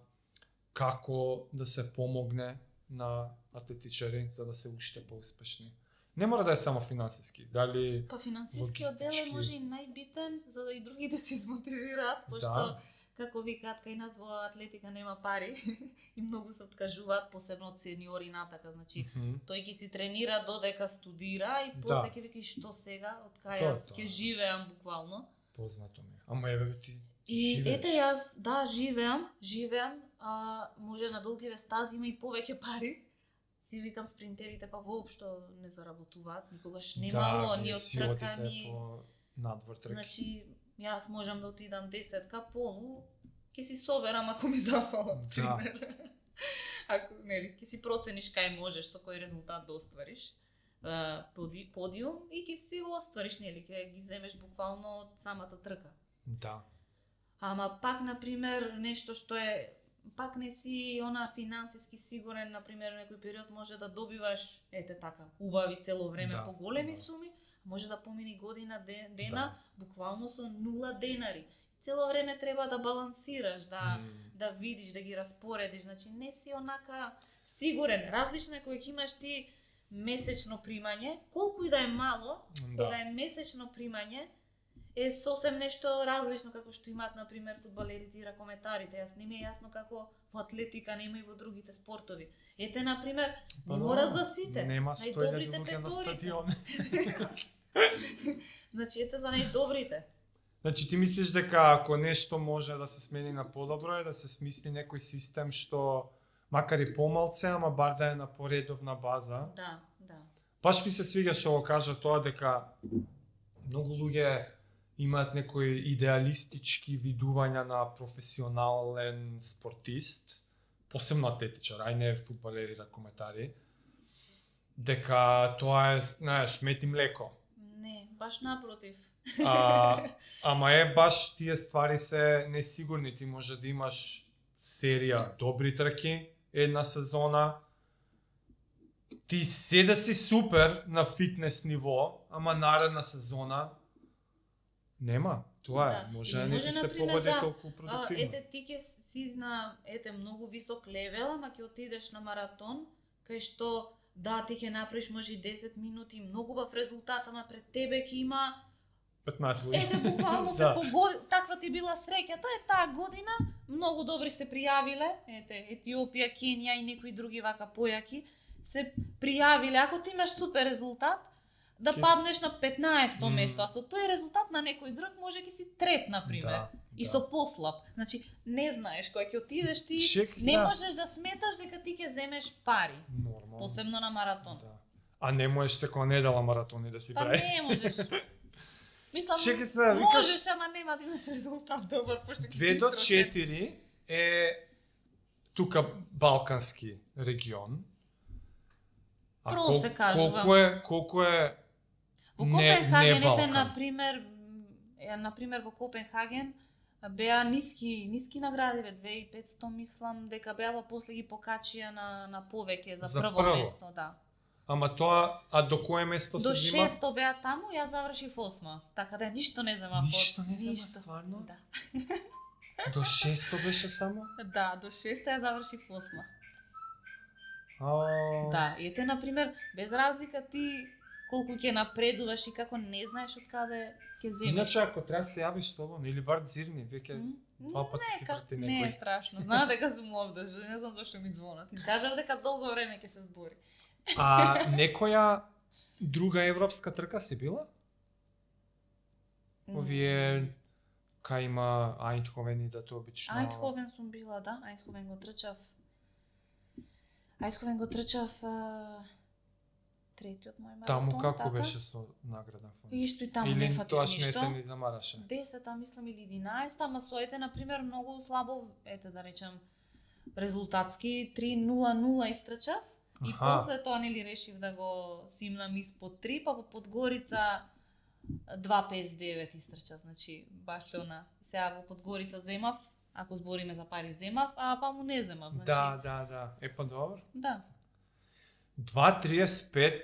како да се помогне на атлетичари за да се уште поуспешни? Не мора да е само финансиски, дали Па финансискиот дел е може и најбитен за да и другите *laughs* се измотивираат, пошто Да. Како викаат кај нас во атлетика нема пари *laughs* и многу се откажуваат, посебно од сениори натака, значи Мгм. тој ќе си тренира додека студира и Да. после ќе и што сега, од кај Тоа јас ќе живеам буквално. познато ми. Ама еве ти И живееш. ете јас, да, живеам, живеам, а, може на долгиве стази има и повеќе пари. Си викам спринтерите па воопшто не заработуваат, никогаш немало, да, ни од трка, ни... по надвор трки. Значи, јас можам да отидам 10 полу, ќе си соберам ако ми зафала, Да. пример. *laughs* ако, нели, ќе си процениш кај можеш, со кој резултат да оствариш поди, подиум и ќе си го оствариш, нели, ќе ги земеш буквално од самата трка. Да. Ама пак, на пример, нешто што е пак не си она финансиски сигурен, на пример, некој период може да добиваш, ете така, убави цело време Да, по големи суми, може да помини година, де, дена, Да. буквално со нула денари. Цело време треба да балансираш, да, М. да видиш, да ги распоредиш, значи не си онака сигурен. Различно е кога ќе имаш ти месечно примање, колку и да е мало, Да. кога е месечно примање е сосем нешто различно како што имаат на пример фудбалерите и ракометарите. Јас не ми е јасно како во атлетика нема и во другите спортови. Ете на пример, не мора за сите. Нема 100.000 Најдобрите луѓе на петорите. стадион. *laughs* Значи ете за најдобрите. Значи ти мислиш дека ако нешто може да се смени на подобро е да се смисли некој систем што макар и помалце, ама бар да е на поредовна база. Да, да. Баш ми се свига што го кажа тоа дека многу луѓе имаат некои идеалистички видувања на професионален спортист, посебно атлетичар, ај не фудбалери, ракометари, дека тоа е, знаеш, мет и млеко. Не, баш напротив. А, *laughs* ама е баш тие ствари се несигурни, ти може да имаш серија добри трки, една сезона, ти се да си супер на фитнес ниво, ама наредна сезона нема. Тоа е, Да. може Или да не може, ти се погоди да, толку продуктивно. ете ти ќе си на ете многу висок левел, ама ќе отидеш на маратон, кај што да ти ќе направиш може и 10 минути, многу бав резултат, ама пред тебе ќе има 15 луѓе. Ете, буквално *laughs* се Да. погоди, таква ти била среќата, е таа година, многу добри се пријавиле, ете, Етиопија, Кенија и некои други вака појаки, се пријавиле, ако ти имаш супер резултат, да Ке- паднеш на 15-то М. место, а со тој резултат на некој друг може ќе си трет, на пример. Да, И да. со послаб. Значи, не знаеш, кога ќе отидеш ти, Чек, не да. можеш да сметаш дека ти ќе земеш пари, Нормално. посебно на маратон. Да. А не можеш секоја недела маратони да си Па прави. не можеш. *laughs* Мислам, Чекай сега, викаш- можеш, ама нема да имаш резултат добар, пошто ќе 2 си до истрошен. 4 е тука балкански регион. А Прво кол- се кажува. Колку е колку е Во не- Копенхаген, не ете, Балкан? на пример, на пример во Копенхаген беа ниски ниски награди бе 2500 мислам дека беа во после ги покачија на на повеќе за, За прво, прво. место, да. Ама тоа а до кое место До се зима? 600 беа таму, јас завршив осма. Така да ништо не земав. од- Ништо не зема, ништо. стварно? Да. *laughs* До 600 беше само? Да, до 600 ја завршив осма. А, Да, ете, например, без разлика ти колку ќе напредуваш и како не знаеш од каде ќе земеш. Иначе ако треба да се јавиш слободно или бар зирни, веќе два пати ти Нека, врти не е некој. страшно. Знам дека сум овде, не знам зашто ми звонат. Им кажав дека долго време ќе се збори. А некоја друга европска трка си била? Овие кај има Айнховен и да тоа обично. Ајтховен сум била, да, Ајтховен го трчав. Ајтховен го трчав. Третиот мој маратон. Таму како така? беше со награден фонд? Исто и таму Или не фатиш тоаш не ништо. се ни замараше? 10-та, мислам, или 11-та, ама со ете, например, многу слабо, ете да речем, резултатски 3-0-0 истрчав. И Аха. после тоа нели решив да го симнам испод 3, па во Подгорица 2.59 истрчав, значи баш она. Сега во Подгорица земав, ако збориме за пари земав, а ваму не земав, значи. Да, да, да. Е па добро. Да. 2.35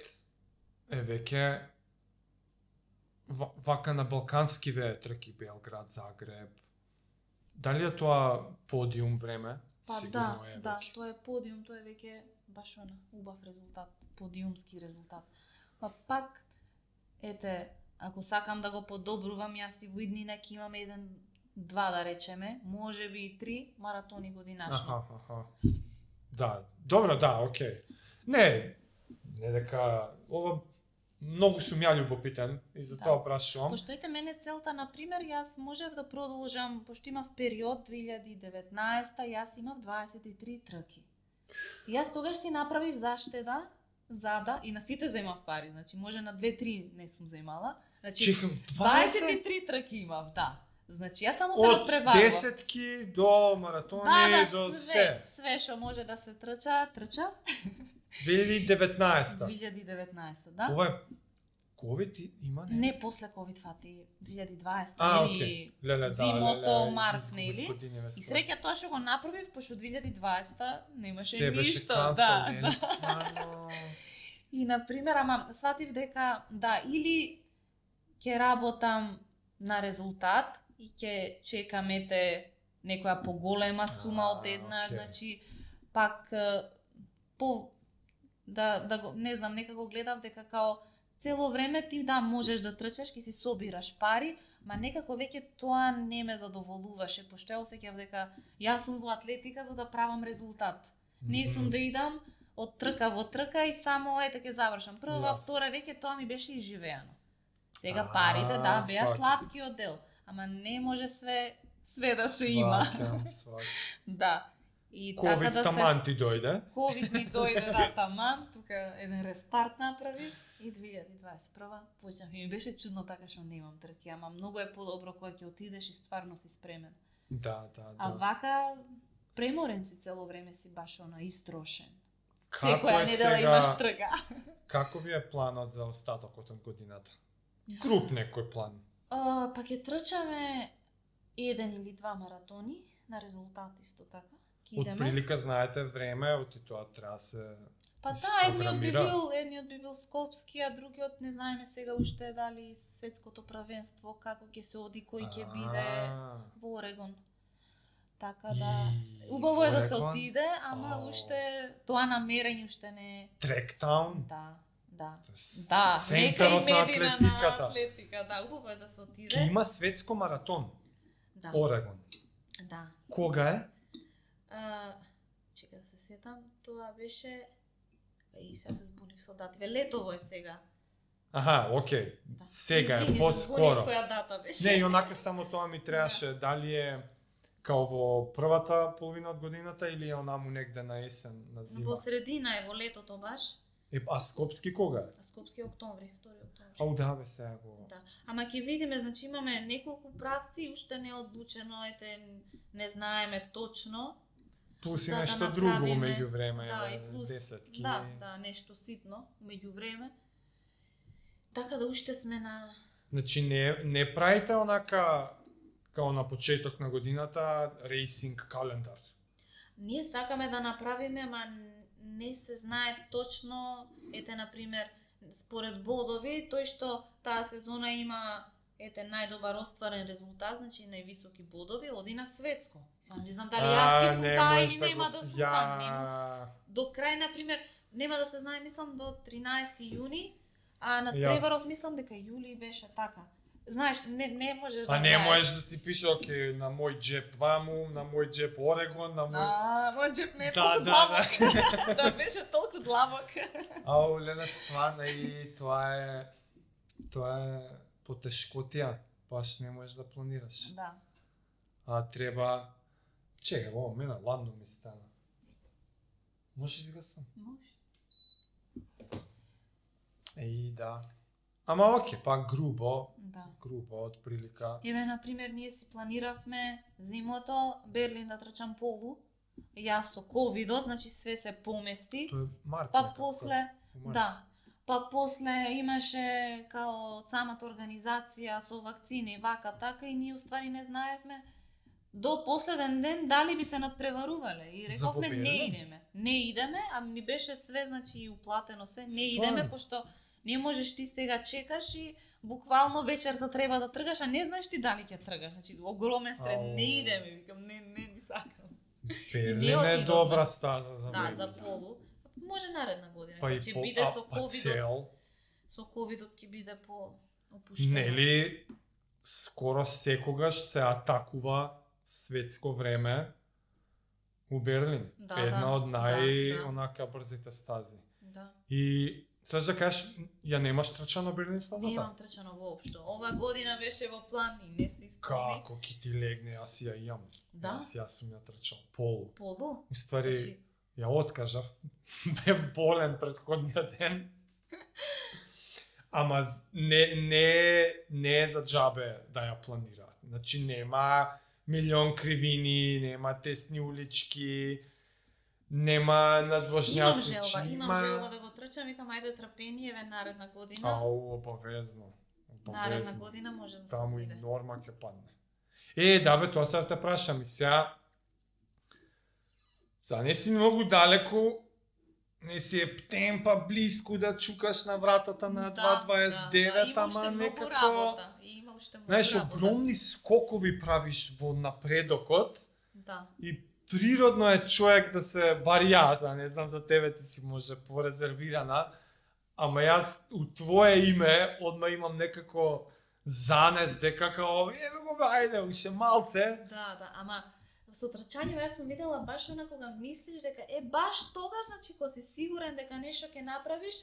е веќе ва- вака на балканскиве трки Белград, Загреб. Дали е тоа подиум време? Па Сигурно да, е да, тоа е подиум, тоа е веќе баш она, убав резултат, подиумски резултат. Па пак, ете, ако сакам да го подобрувам, јас и во иднина ќе имам еден, два да речеме, може би и три маратони годинашно. Аха, аха. Да, добро, да, окей. Не, не дека ова многу сум ја љубопитен и за Да. тоа прашувам. Пошто ете мене целта, на пример, јас можев да продолжам, пошто имав период 2019 јас имав 23 трки. И јас тогаш си направив заштеда, зада, и на сите земав пари, значи може на 2-3 не сум земала. Значи, Чекам, 20 23 трки имав, да. Значи, јас само се од преварував. десетки до маратони Да, да, до све, се. све што може да се трча, трчав. *laughs* 2019 2019, да. Ова е и- има не? Не после ковид фати, 2020, А, нели, окей. Леле, да, зимото, леле, март, нели? И среќа тоа што го направив, пошто 2020 немаше Се беше ништо, да, да. *laughs* стварно. И на пример, ама сватив дека да или ќе работам на резултат и ќе чекам ете некоја поголема сума од еднаш, окей. значи пак по да да го не знам, некако гледав дека као цело време ти да можеш да трчаш, ќе си собираш пари, ма некако веќе тоа не ме задоволуваше, пошто ја осеќав дека јас сум во атлетика за да правам резултат. Не сум да идам од трка во трка и само ете ќе завршам. Прва, Јас. втора веќе тоа ми беше изживеано. Сега А, парите да беа сваќам. сладкиот дел, ама не може све све да се има. Сваќам, сваќам. *laughs* Да. И така Ковид да се таман ти дојде. Ковид ми дојде да таман, тука еден рестарт направив и 2021 почнав и ми беше чудно така што немам трки, ама многу е подобро кога ќе отидеш и стварно си спремен. Да, да, да. А вака преморен си цело време си баш она истрошен. Како Секоја е недела сега, имаш трка. како ви е планот за остатокот од годината? Груп некој план. А, па ќе трчаме еден или два маратони на резултат исто така. Ќе Од идеме. прилика знаете време, оти тоа треба се Па да, едниот би бил, едниот би бил Скопски, а другиот не знаеме сега уште дали светското правенство како ќе се оди, кој ќе биде во Орегон. Така да убаво е да се отиде, ама уште тоа намерење уште не Тректаун. да, да. Да, нека и медина на атлетика, да, убаво е да се отиде. Има светско маратон. Да, Орегон. да. Кога е? А, чека да се сетам, тоа беше И сега се збунив со дативе. Летово е сега. Аха, окей. Да. Сега е поскоро. која дата беше. Не, и онака само тоа ми требаше, дали е као во првата половина од годината или е онаму негде на есен, на зима. Во средина е, во летото баш. Е, а Скопски кога е? А Скопски е октомври, 2 октомври. Ау, да, бе, сега го... Да. Ама ќе видиме, значи имаме неколку правци, уште не е одлучено, ете, не знаеме точно. Плюс и за да нешто друго направиме- меѓу време, Да, и плюс, десетки. да, да, нешто ситно меѓу време. Така да уште сме на Значи не не правите онака као на почеток на годината рейсинг календар. Ние сакаме да направиме, ама не се знае точно, ете, например, според бодови, тој што таа сезона има ете најдобар остварен резултат, значи највисоки бодови, оди на светско. Сега не знам дали јас ќе сум таа можеш или нема да сум Ја. Нема. До крај, например, нема да се знае, мислам, до 13 јуни, а на преварот мислам дека јули беше така. Знаеш, не, не можеш Па да не знаеш. можеш да си пише, оке, на мој джеп Ваму, на мој джеп Орегон, на мој... А, мој джеп не е Да, толку да, длабок. да *laughs* беше толку длабок. *laughs* Ау, леле, стварно и тоа е... Тоа е потешкотија. Баш не можеш да планираш. Да. А треба... Чека, во, мене ладно ми стана. Можеш да сам? Може. Еј, да. Ама оке, па грубо, Да. грубо, од прилика. Еве, на пример, ние си планиравме зимото Берлин да трчам полу. Јас со ковидот, значи све се помести. Тоа е март. Па некако, после, март. да, па после имаше као од самата организација со вакцини, вака така и ние уствари не знаевме до последен ден дали би се надпреварувале и рековме не идеме. Не идеме, а ни беше све значи и уплатено се, не Стварно? идеме пошто не можеш ти сега чекаш и буквално вечерта треба да тргаш, а не знаеш ти дали ќе тргаш. Значи огромен стрес, не идеме, викам не не ни сакам. Берлин е добра стаза за Да, за полу. Може наредна година, Па ќе биде со па ковидот. цел, Со ковидот ќе биде по опуштено. нели, скоро секогаш се атакува светско време у Берлин. Да, Една да, од нај, да, да. онака, брзите стази. Да. И саш да кажеш, ја немаш трчано Берлин стазата? Немам трчано воопшто. Ова година беше во план и не се исполни. Како ќе ти легне, јас ја имам. Да? Јас ја сум ја трчал полу. Полу. Уствари, Значи, ја откажав. *laughs* Бев болен предходниот ден. Ама не, не, не е за джабе да ја планираат. Значи нема милион кривини, нема тесни улички, нема имам надвожњаци. желба, имам има- желба да го трчам, викам ајде трпение, еве наредна година. Ау, обавезно. наредна Обавезно. година може да се Таму и норма ќе падне. Е, да бе, тоа се те прашам и сега... Сега не си многу далеку, не си е темпа близко да чукаш на вратата на 2.29, да, има уште ама многу некако... работа. И има уште многу Знаеш, огромни скокови правиш во напредокот Да. и природно е човек да се, бар ја, за не знам за тебе ти си може порезервирана, ама јас у твое име одма имам некако занес дека као еве го ајде, уште малце. Да, да, ама со трчањето јас сум видела баш она кога мислиш дека е баш тогаш, значи кога си сигурен дека нешто ќе направиш,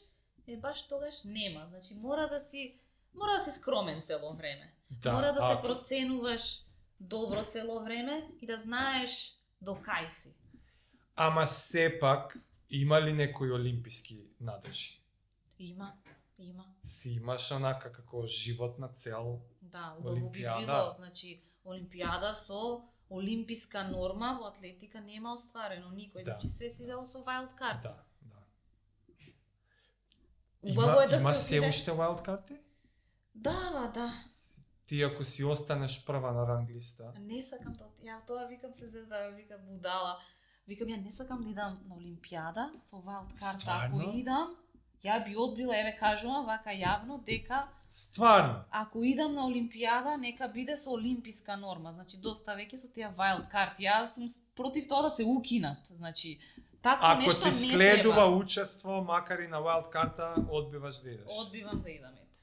е баш тогаш нема. Значи мора да си мора да си скромен цело време. Да, мора да се а- проценуваш добро цело време и да знаеш до кај си. Ама сепак има ли некои олимписки надежи? Има, има. Си имаш онака како животна цел. Да, убаво би било, значи олимпијада со олимписка норма во атлетика нема остварено никој, Да. значи све си идело со wild card. Да, да. Убаво е да има се уште wildcardi? Да, ба, да. Ти ако си останеш прва на ранг листа, Не сакам тоа. Ја тоа викам се за да вика будала. Викам ја не сакам да идам на олимпијада со wild card. Стварно? Ако идам, ја би одбила, еве кажувам вака јавно дека стварно, ако идам на олимпијада, нека биде со олимписка норма. Значи доста веќе со тие wild card. Јас сум против тоа да се укинат. Значи такво ако нешто ти не следува треба. учество, макар и на wildcarta, одбиваш да идеш. Одбивам да идам ете.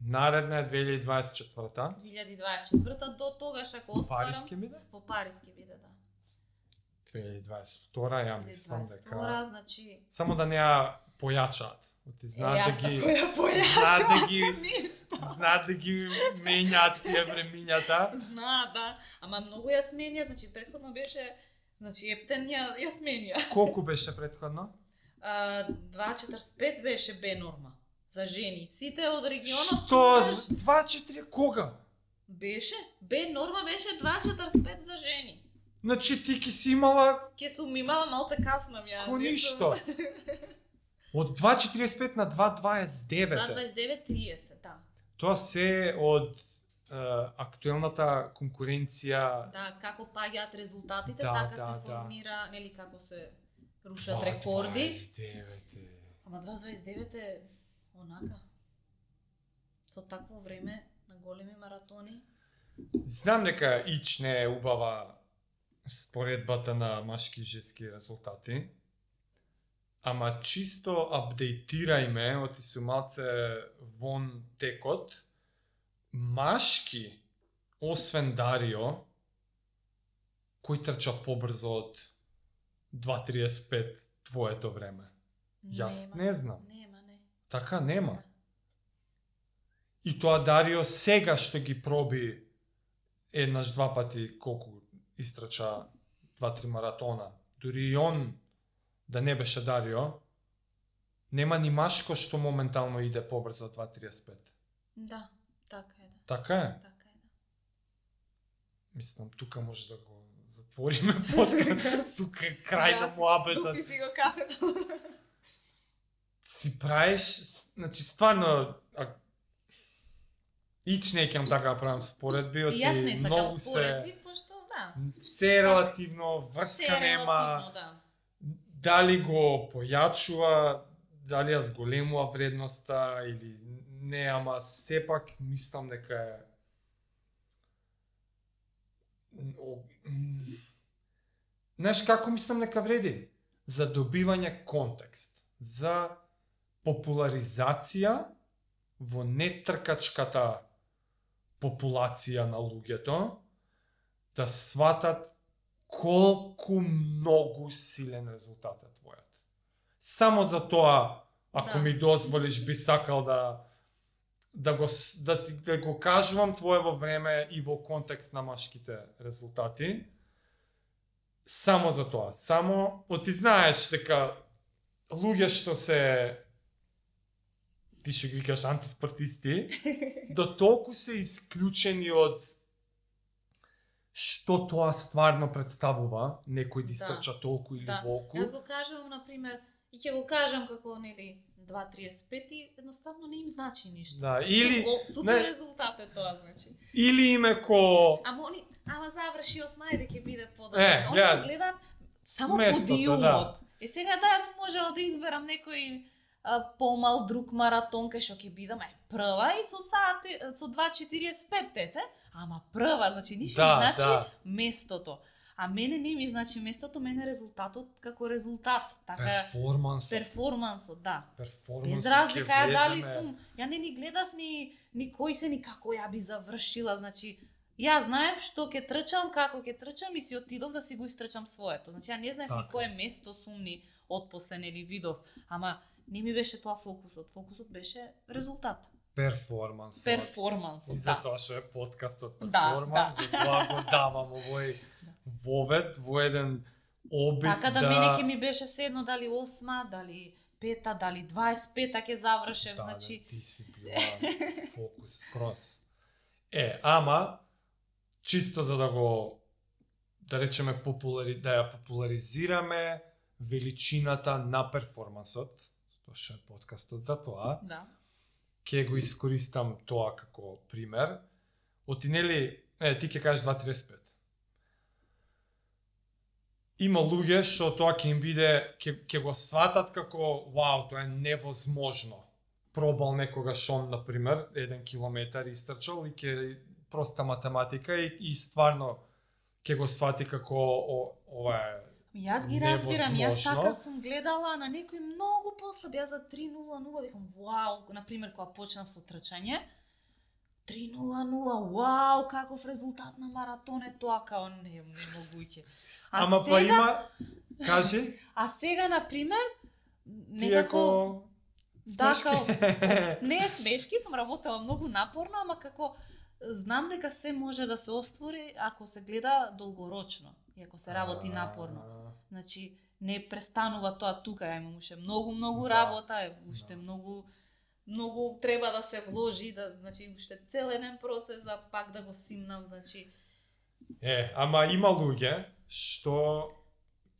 Наредна е 2024-та. 2024 до тогаш ако остварам Парис ќе биде? во Парис ќе биде да. 2022 ја мислам дека 2022 значи само да не ја појачаат. Ти знаат да ги ја знаат да ги знаат да ги менјаат тие времињата. Зна, да. Ама многу ја сменија, значи претходно беше Значи Ептен ја, ја сменија. Колку беше претходно? А, 2.45 беше Б норма за жени. Сите од регионот Што? тогаш 2-4 кога? беше Б норма беше 2.45 за жени. Значи ти ки си имала Ке сум имала малце каснам ја. ко ништо. *laughs* Од 2.45 на 2.29. 2.29.30, да. Тоа се од е, актуелната конкуренција Да, како паѓаат резултатите, Да, така да, се да. формира, нели како се рушат рекорди. 2.29 е. Ама 2.29 е онака. Со такво време на големи маратони. Знам дека ич не е убава споредбата на машки и женски резултати. Ама чисто апдейтирајме, оти су малце вон текот, машки, освен Дарио, кој трча побрзо од 2.35 твоето време? Јас не знам. Нема, не. Така нема. И тоа Дарио сега што ги проби еднаш два пати колку истрача два-три маратона. Дури и он да не беше Дарио, нема ни машко што моментално иде побрзо од 2.35. Да, така е, да. Така е. Така е, да. Мислам, тука може да го затвориме *laughs* подкаст. тука е крај на Да, муабетот. Тупи си го кафето. си правиш, с- значи стварно, а, ич не ќе така да правам споредби, И оти јас не сакам многу се, споредби, пошто да. се е релативно, Се врска е нема, релативно, да дали го појачува, дали ја зголемува вредноста или не, ама сепак мислам дека е Знаеш како мислам дека вреди? За добивање контекст, за популаризација во нетркачката популација на луѓето да сватат колку многу силен резултат е твојот. Само за тоа, ако Да. ми дозволиш, би сакал да да го да, ти- да го кажувам твоево време и во контекст на машките резултати. Само за тоа. Само, о ти знаеш дека луѓе што се ти што ги викаш антиспортисти, *laughs* до толку се исклучени од што тоа стварно представува, некој да Да. истрча толку или Да. волку. Јас го кажувам, на пример, и ќе го кажам како, нели, 2.35 и едноставно не им значи ништо. Да, или О, супер не. резултат е тоа, значи. или име ко Ама они, ама заврши осмајде ќе биде Е, подобро. гледа, Они гледат само местото, подиумот. да. И сега да јас можела да изберам некој помал друг маратон кај што ќе бидам ај прва и со саат со 2.45 тете, ама прва, значи ништо Да, значи да. местото. А мене не ми, значи, местото мене резултатот како резултат. Така, Перформанс. перформансот, да. Перформанс. Без разлика ја дали сум. Ја не ни гледав ни ни кој се ни како ја би завршила, значи Ја знаев што ќе трчам, како ќе трчам и си отидов да си го истрчам своето. Значи ја не знаев ни Така. кое место сум ни отпосле нели видов, ама не ми беше тоа фокусот. Фокусот беше резултат. Перформанс. Перформансот, И да. затоа што е подкастот Да, перформанс, да. затоа го давам овој *laughs* вовет во еден обид Така да, мене ќе ми беше седно дали 8, дали пета, дали 25 ќе завршев, Да, значи да, ти си била фокус крос. Е, ама чисто за да го да речеме популари, да ја популаризираме величината на перформансот, тоа е подкастот за тоа, да. ќе го искористам тоа како пример. Оти нели, е, ти ќе кажеш 2.35. Има луѓе што тоа ќе им биде, ќе, ќе го сватат како, вау, тоа е невозможно. Пробал некогаш он, например, еден километар истрчал и ќе проста математика и, и стварно ќе го свати како о, ова е Јас ги разбирам, јас така сум гледала на некој многу послаб, јас за 3.00 викам, вау, на пример кога почнав со трчање, 3.00, вау, каков резултат на маратон е тоа, као не, не могуќе. А Ама сега, па има кажи. А сега, на пример, некако... ако Да, као, *laughs* не е смешки, сум работела многу напорно, ама како знам дека се може да се оствори ако се гледа долгорочно и ако се работи напорно. Значи, не престанува тоа тука, ја имам уште многу, многу Да. работа, е уште Да. многу многу треба да се вложи, да, значи, уште цел еден процес за пак да го симнам, значи, Е, ама има луѓе што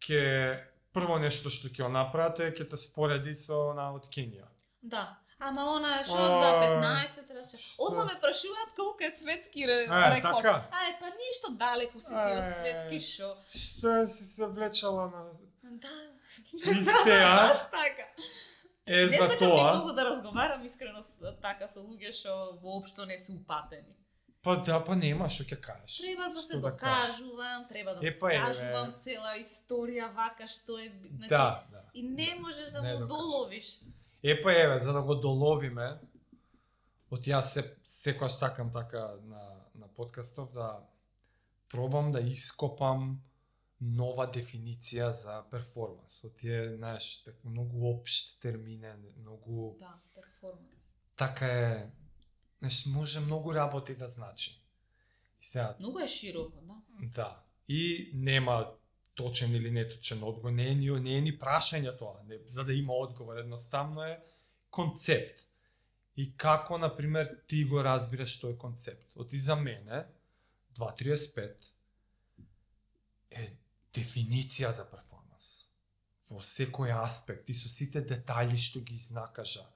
ќе прво нешто што ќе го направат е ќе те спореди со на од Кенија. да. Ама она што А, за 15 рече. Одма ме прашуваат колку е светски ре, А, рекорд. така? Ај, па ништо далеку си ти од светски шо. Што е си се влечала на Да. И сега *laughs* Баш така. е не за тоа. многу да разговарам искрено така со луѓе што воопшто не се упатени. Па да, па нема што ќе кажеш. Треба да се да докажувам, треба да Е, се па, е, кажувам цела историја вака што е би- значи Да, да. и не можеш да Не го докажеш. доловиш. Е па еве, за да го доловиме, од јас се секогаш сакам така на на подкастов да пробам да ископам нова дефиниција за перформанс. Од тие, знаеш, така многу општ термине, многу Да, перформанс. така е, знаеш, може многу работи да значи. И сега, Многу е широко, да. да, и нема точен или неточен одговор, не е ни, не е ни прашање тоа, не, за да има одговор, едноставно е концепт. И како, на пример, ти го разбираш тој концепт. Оти за мене, 2.35 е дефиниција за перформанс. Во секој аспект и со сите детали што ги изнакажа.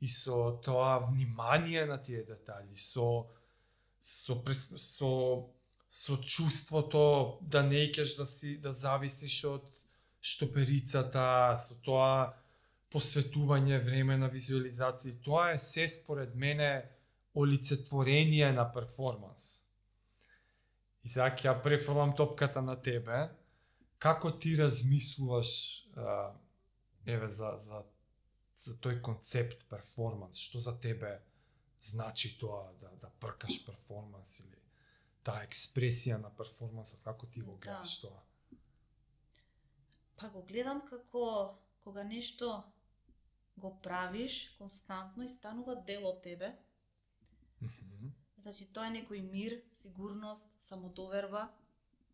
И со тоа внимание на тие детали, со со со, со со чувството да не икеш да си да зависиш од штоперицата, со тоа посветување време на визуализација. Тоа е се според мене олицетворение на перформанс. И сега ќе ја префрлам топката на тебе. Како ти размислуваш еве за за за тој концепт перформанс, што за тебе значи тоа да да пркаш перформанс или таа експресија на перформансот, како ти го Да. гледаш тоа? Па го гледам како кога нешто го правиш константно и станува дел од тебе, Мгм. значи тоа е некој мир, сигурност, самодоверба,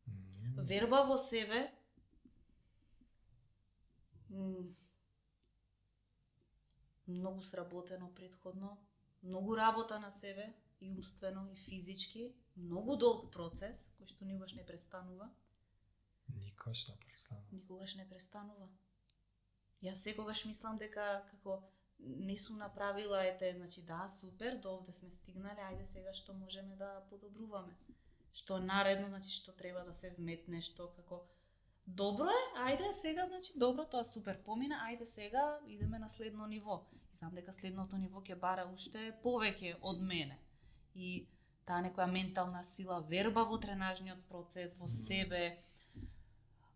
Мгм. верба во себе, м, многу сработено предходно, многу работа на себе, и умствено, и физички, многу долг процес, кој што никогаш не престанува, Никош не представам. никогаш не престанува. Јас секогаш мислам дека како не сум направила ете, значи да, супер, до овде сме стигнале, ајде сега што можеме да подобруваме. Што наредно, значи што треба да се вметне, што како Добро е, ајде сега, значи добро, тоа супер помина, ајде сега идеме на следно ниво. И знам дека следното ниво ќе бара уште повеќе од мене. И таа некоја ментална сила, верба во тренажниот процес, во себе,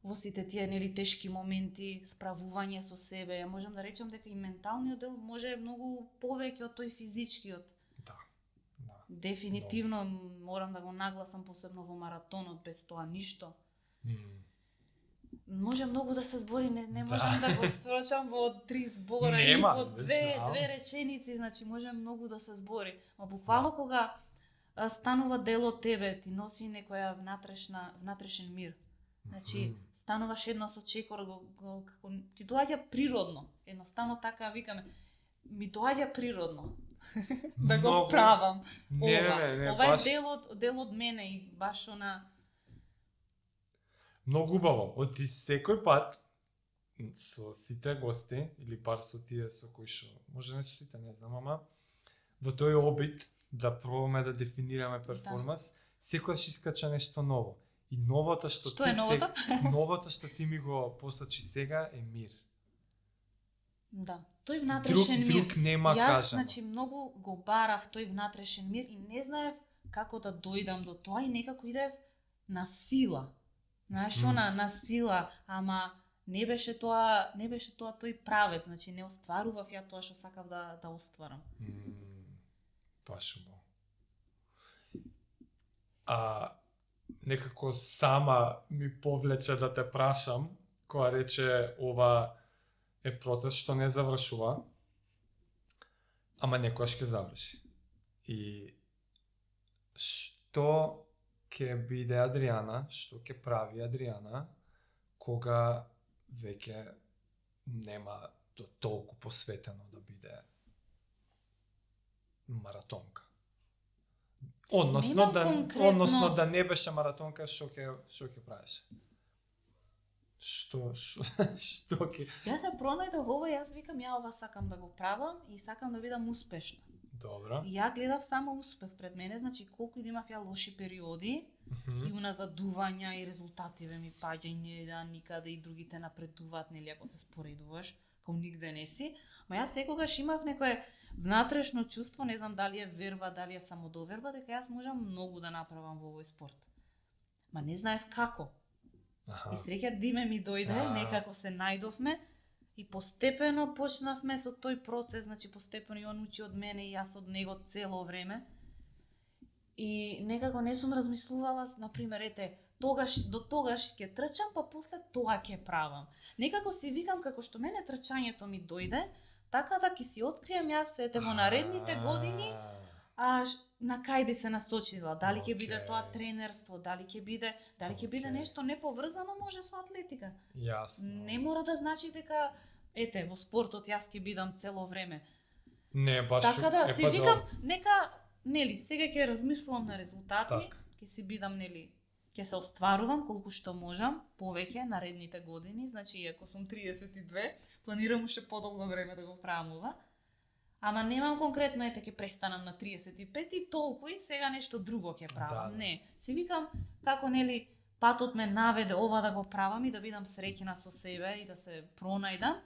во сите тие нели тешки моменти, справување со себе, можам да речам дека и менталниот дел може многу повеќе од тој физичкиот. Да. Да. Дефинитивно морам да го нагласам посебно во маратонот без тоа ништо. М. Може многу да се збори, не, не Да. можам да, го срочам во три збора Нема, или во две, знам. две реченици, значи може многу да се збори. Ма буквално кога станува дел од тебе, ти носи некоја внатрешна внатрешен мир. Значи, стануваш едно со чекор, го, го, како, ти доаѓа природно. Едноставно така викаме, ми доаѓа природно. *laughs* да го Многу- правам. Не, ова. не, не, ова е баш дел од, дел од мене и баш она многу убаво. Од ти секој пат со сите гости или бар со тие со кои што може не со сите, не знам, ама во тој обид да пробаме да дефинираме перформанс, секогаш искача нешто ново. И новото што, Што ти е новото? Се, *laughs* новото што ти ми го посочи сега е мир. Да, тој Друг, внатрешен мир. друг нема Јас, кажано. значи, многу го барав тој внатрешен мир и не знаев како да дојдам до тоа и некако идев на сила. Знаеш, Мм. она на сила, ама не беше тоа, не беше тоа тој правец, значи не остварував ја тоа што сакав да да остварам. М, Баш. А некако сама ми повлече да те прашам, која рече ова е процес што не завршува, ама некојаш ќе заврши. И што ќе биде Адриана, што ќе прави Адриана, кога веќе нема до толку посветено да биде маратонка. Односно да конкретно- односно да не беше маратонка, што ќе што ќе правиш? Што што *laughs* што ќе Јас се пронајдов ова, јас викам ја ова сакам да го правам и сакам да бидам успешна. Добро. И ја гледав само успех пред мене, значи колку и да имав ја лоши периоди, Мгм. и уназадувања и резултативе ми паѓање да никаде и другите напредуваат нели ако се споредуваш као нигде не си ма јас секогаш имав некое внатрешно чувство не знам дали е верба дали е самодоверба дека јас можам многу да направам во овој спорт ма не знаев како Аха. и среќа диме ми дојде А. некако се најдовме и постепено почнавме со тој процес значи постепено и он учи од мене и јас од него цело време И некако не сум размислувала, на пример, ете, тогаш до тогаш ќе трчам, па после тоа ќе правам. Некако си викам како што мене трчањето ми дојде, така да ќе си открием јас ете во наредните години а на кај би се насточила, дали ќе биде Океј. тоа тренерство, дали ќе биде, дали ќе биде Океј. нешто неповрзано може со атлетика. Јасно. Не мора да значи дека ете во спортот јас ќе бидам цело време. Не, баш Така да, е, си па викам, нека, нели, сега ќе размислувам на резултати, ќе си бидам, нели, ќе се остварувам колку што можам, повеќе наредните години, значи иако сум 32, планирам уште подолго време да го правам ова. Ама немам конкретно, ете, ќе престанам на 35 и толку и сега нешто друго ќе правам. Да, да. Не, си викам, како, нели, патот ме наведе ова да го правам и да бидам среќна со себе и да се пронајдам,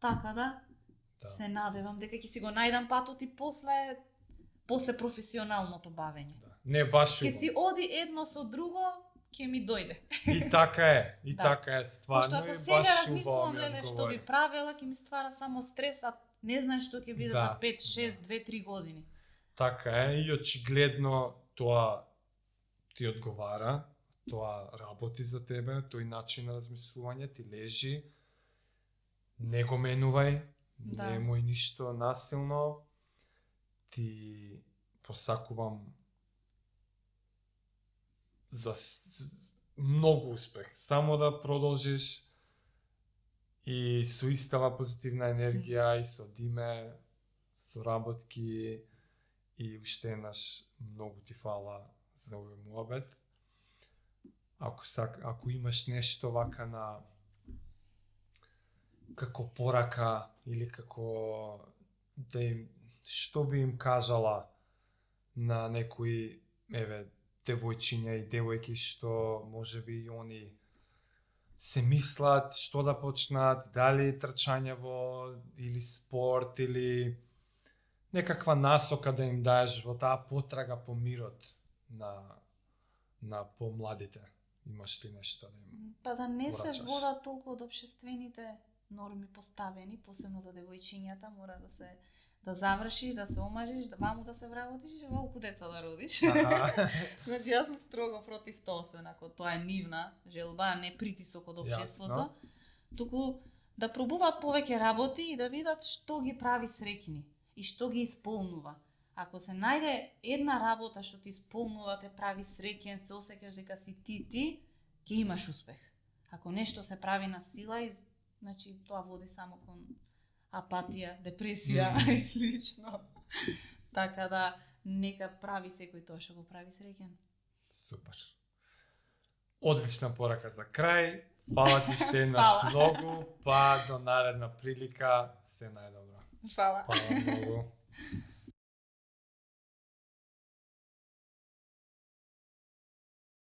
така да, Да. се надевам дека ќе си го најдам патот и после после професионалното бавење. Да. Не, баш Ќе си оди едно со друго, ќе ми дојде. И така е, и *laughs* Да. така е, Пошто стварно и сега баш убаво размислувам ми леле што одговори. би правела, ќе ми ствара само стрес, а не знаеш што ќе биде Да. за 5, 6, 2, 3 години. Така е и очигледно тоа ти одговара, тоа работи за тебе, тој начин на размислување ти лежи. Не го менувај, Да. немој ништо насилно. Ти посакувам за многу успех. Само да продолжиш и со истава позитивна енергија и со диме, со работки и уште еднаш многу ти фала за овој муабет. Ако сак, ако имаш нешто вака на како порака или како да им што би им кажала на некои еве девојчиња и девојки што можеби и они се мислат што да почнат, дали трчање во или спорт или некаква насока да им даеш во таа потрага по мирот на на помладите Имаш ли нешто да им... Па да не се Врачаш. водат толку од обшествените норми поставени, посебно за девојчињата, мора да се да завршиш, да се омажиш, да ваму да се вработиш и волку деца да родиш. *laughs* Значи јас сум строго против тоа, освен ако тоа е нивна желба, а не притисок од општеството. Туку да пробуваат повеќе работи и да видат што ги прави среќни и што ги исполнува. Ако се најде една работа што ти исполнува, те прави среќен, се осеќаш дека си ти ти, ќе имаш успех. Ако нешто се прави на сила, значи тоа води само кон апатија, депресија *laughs* и слично. така да нека прави секој тоа што го прави среќен. Супер. Одлична порака за крај. Фала ти *laughs* ще еднаш многу, па до наредна прилика, се најдобро. Фала. Фала многу. *laughs*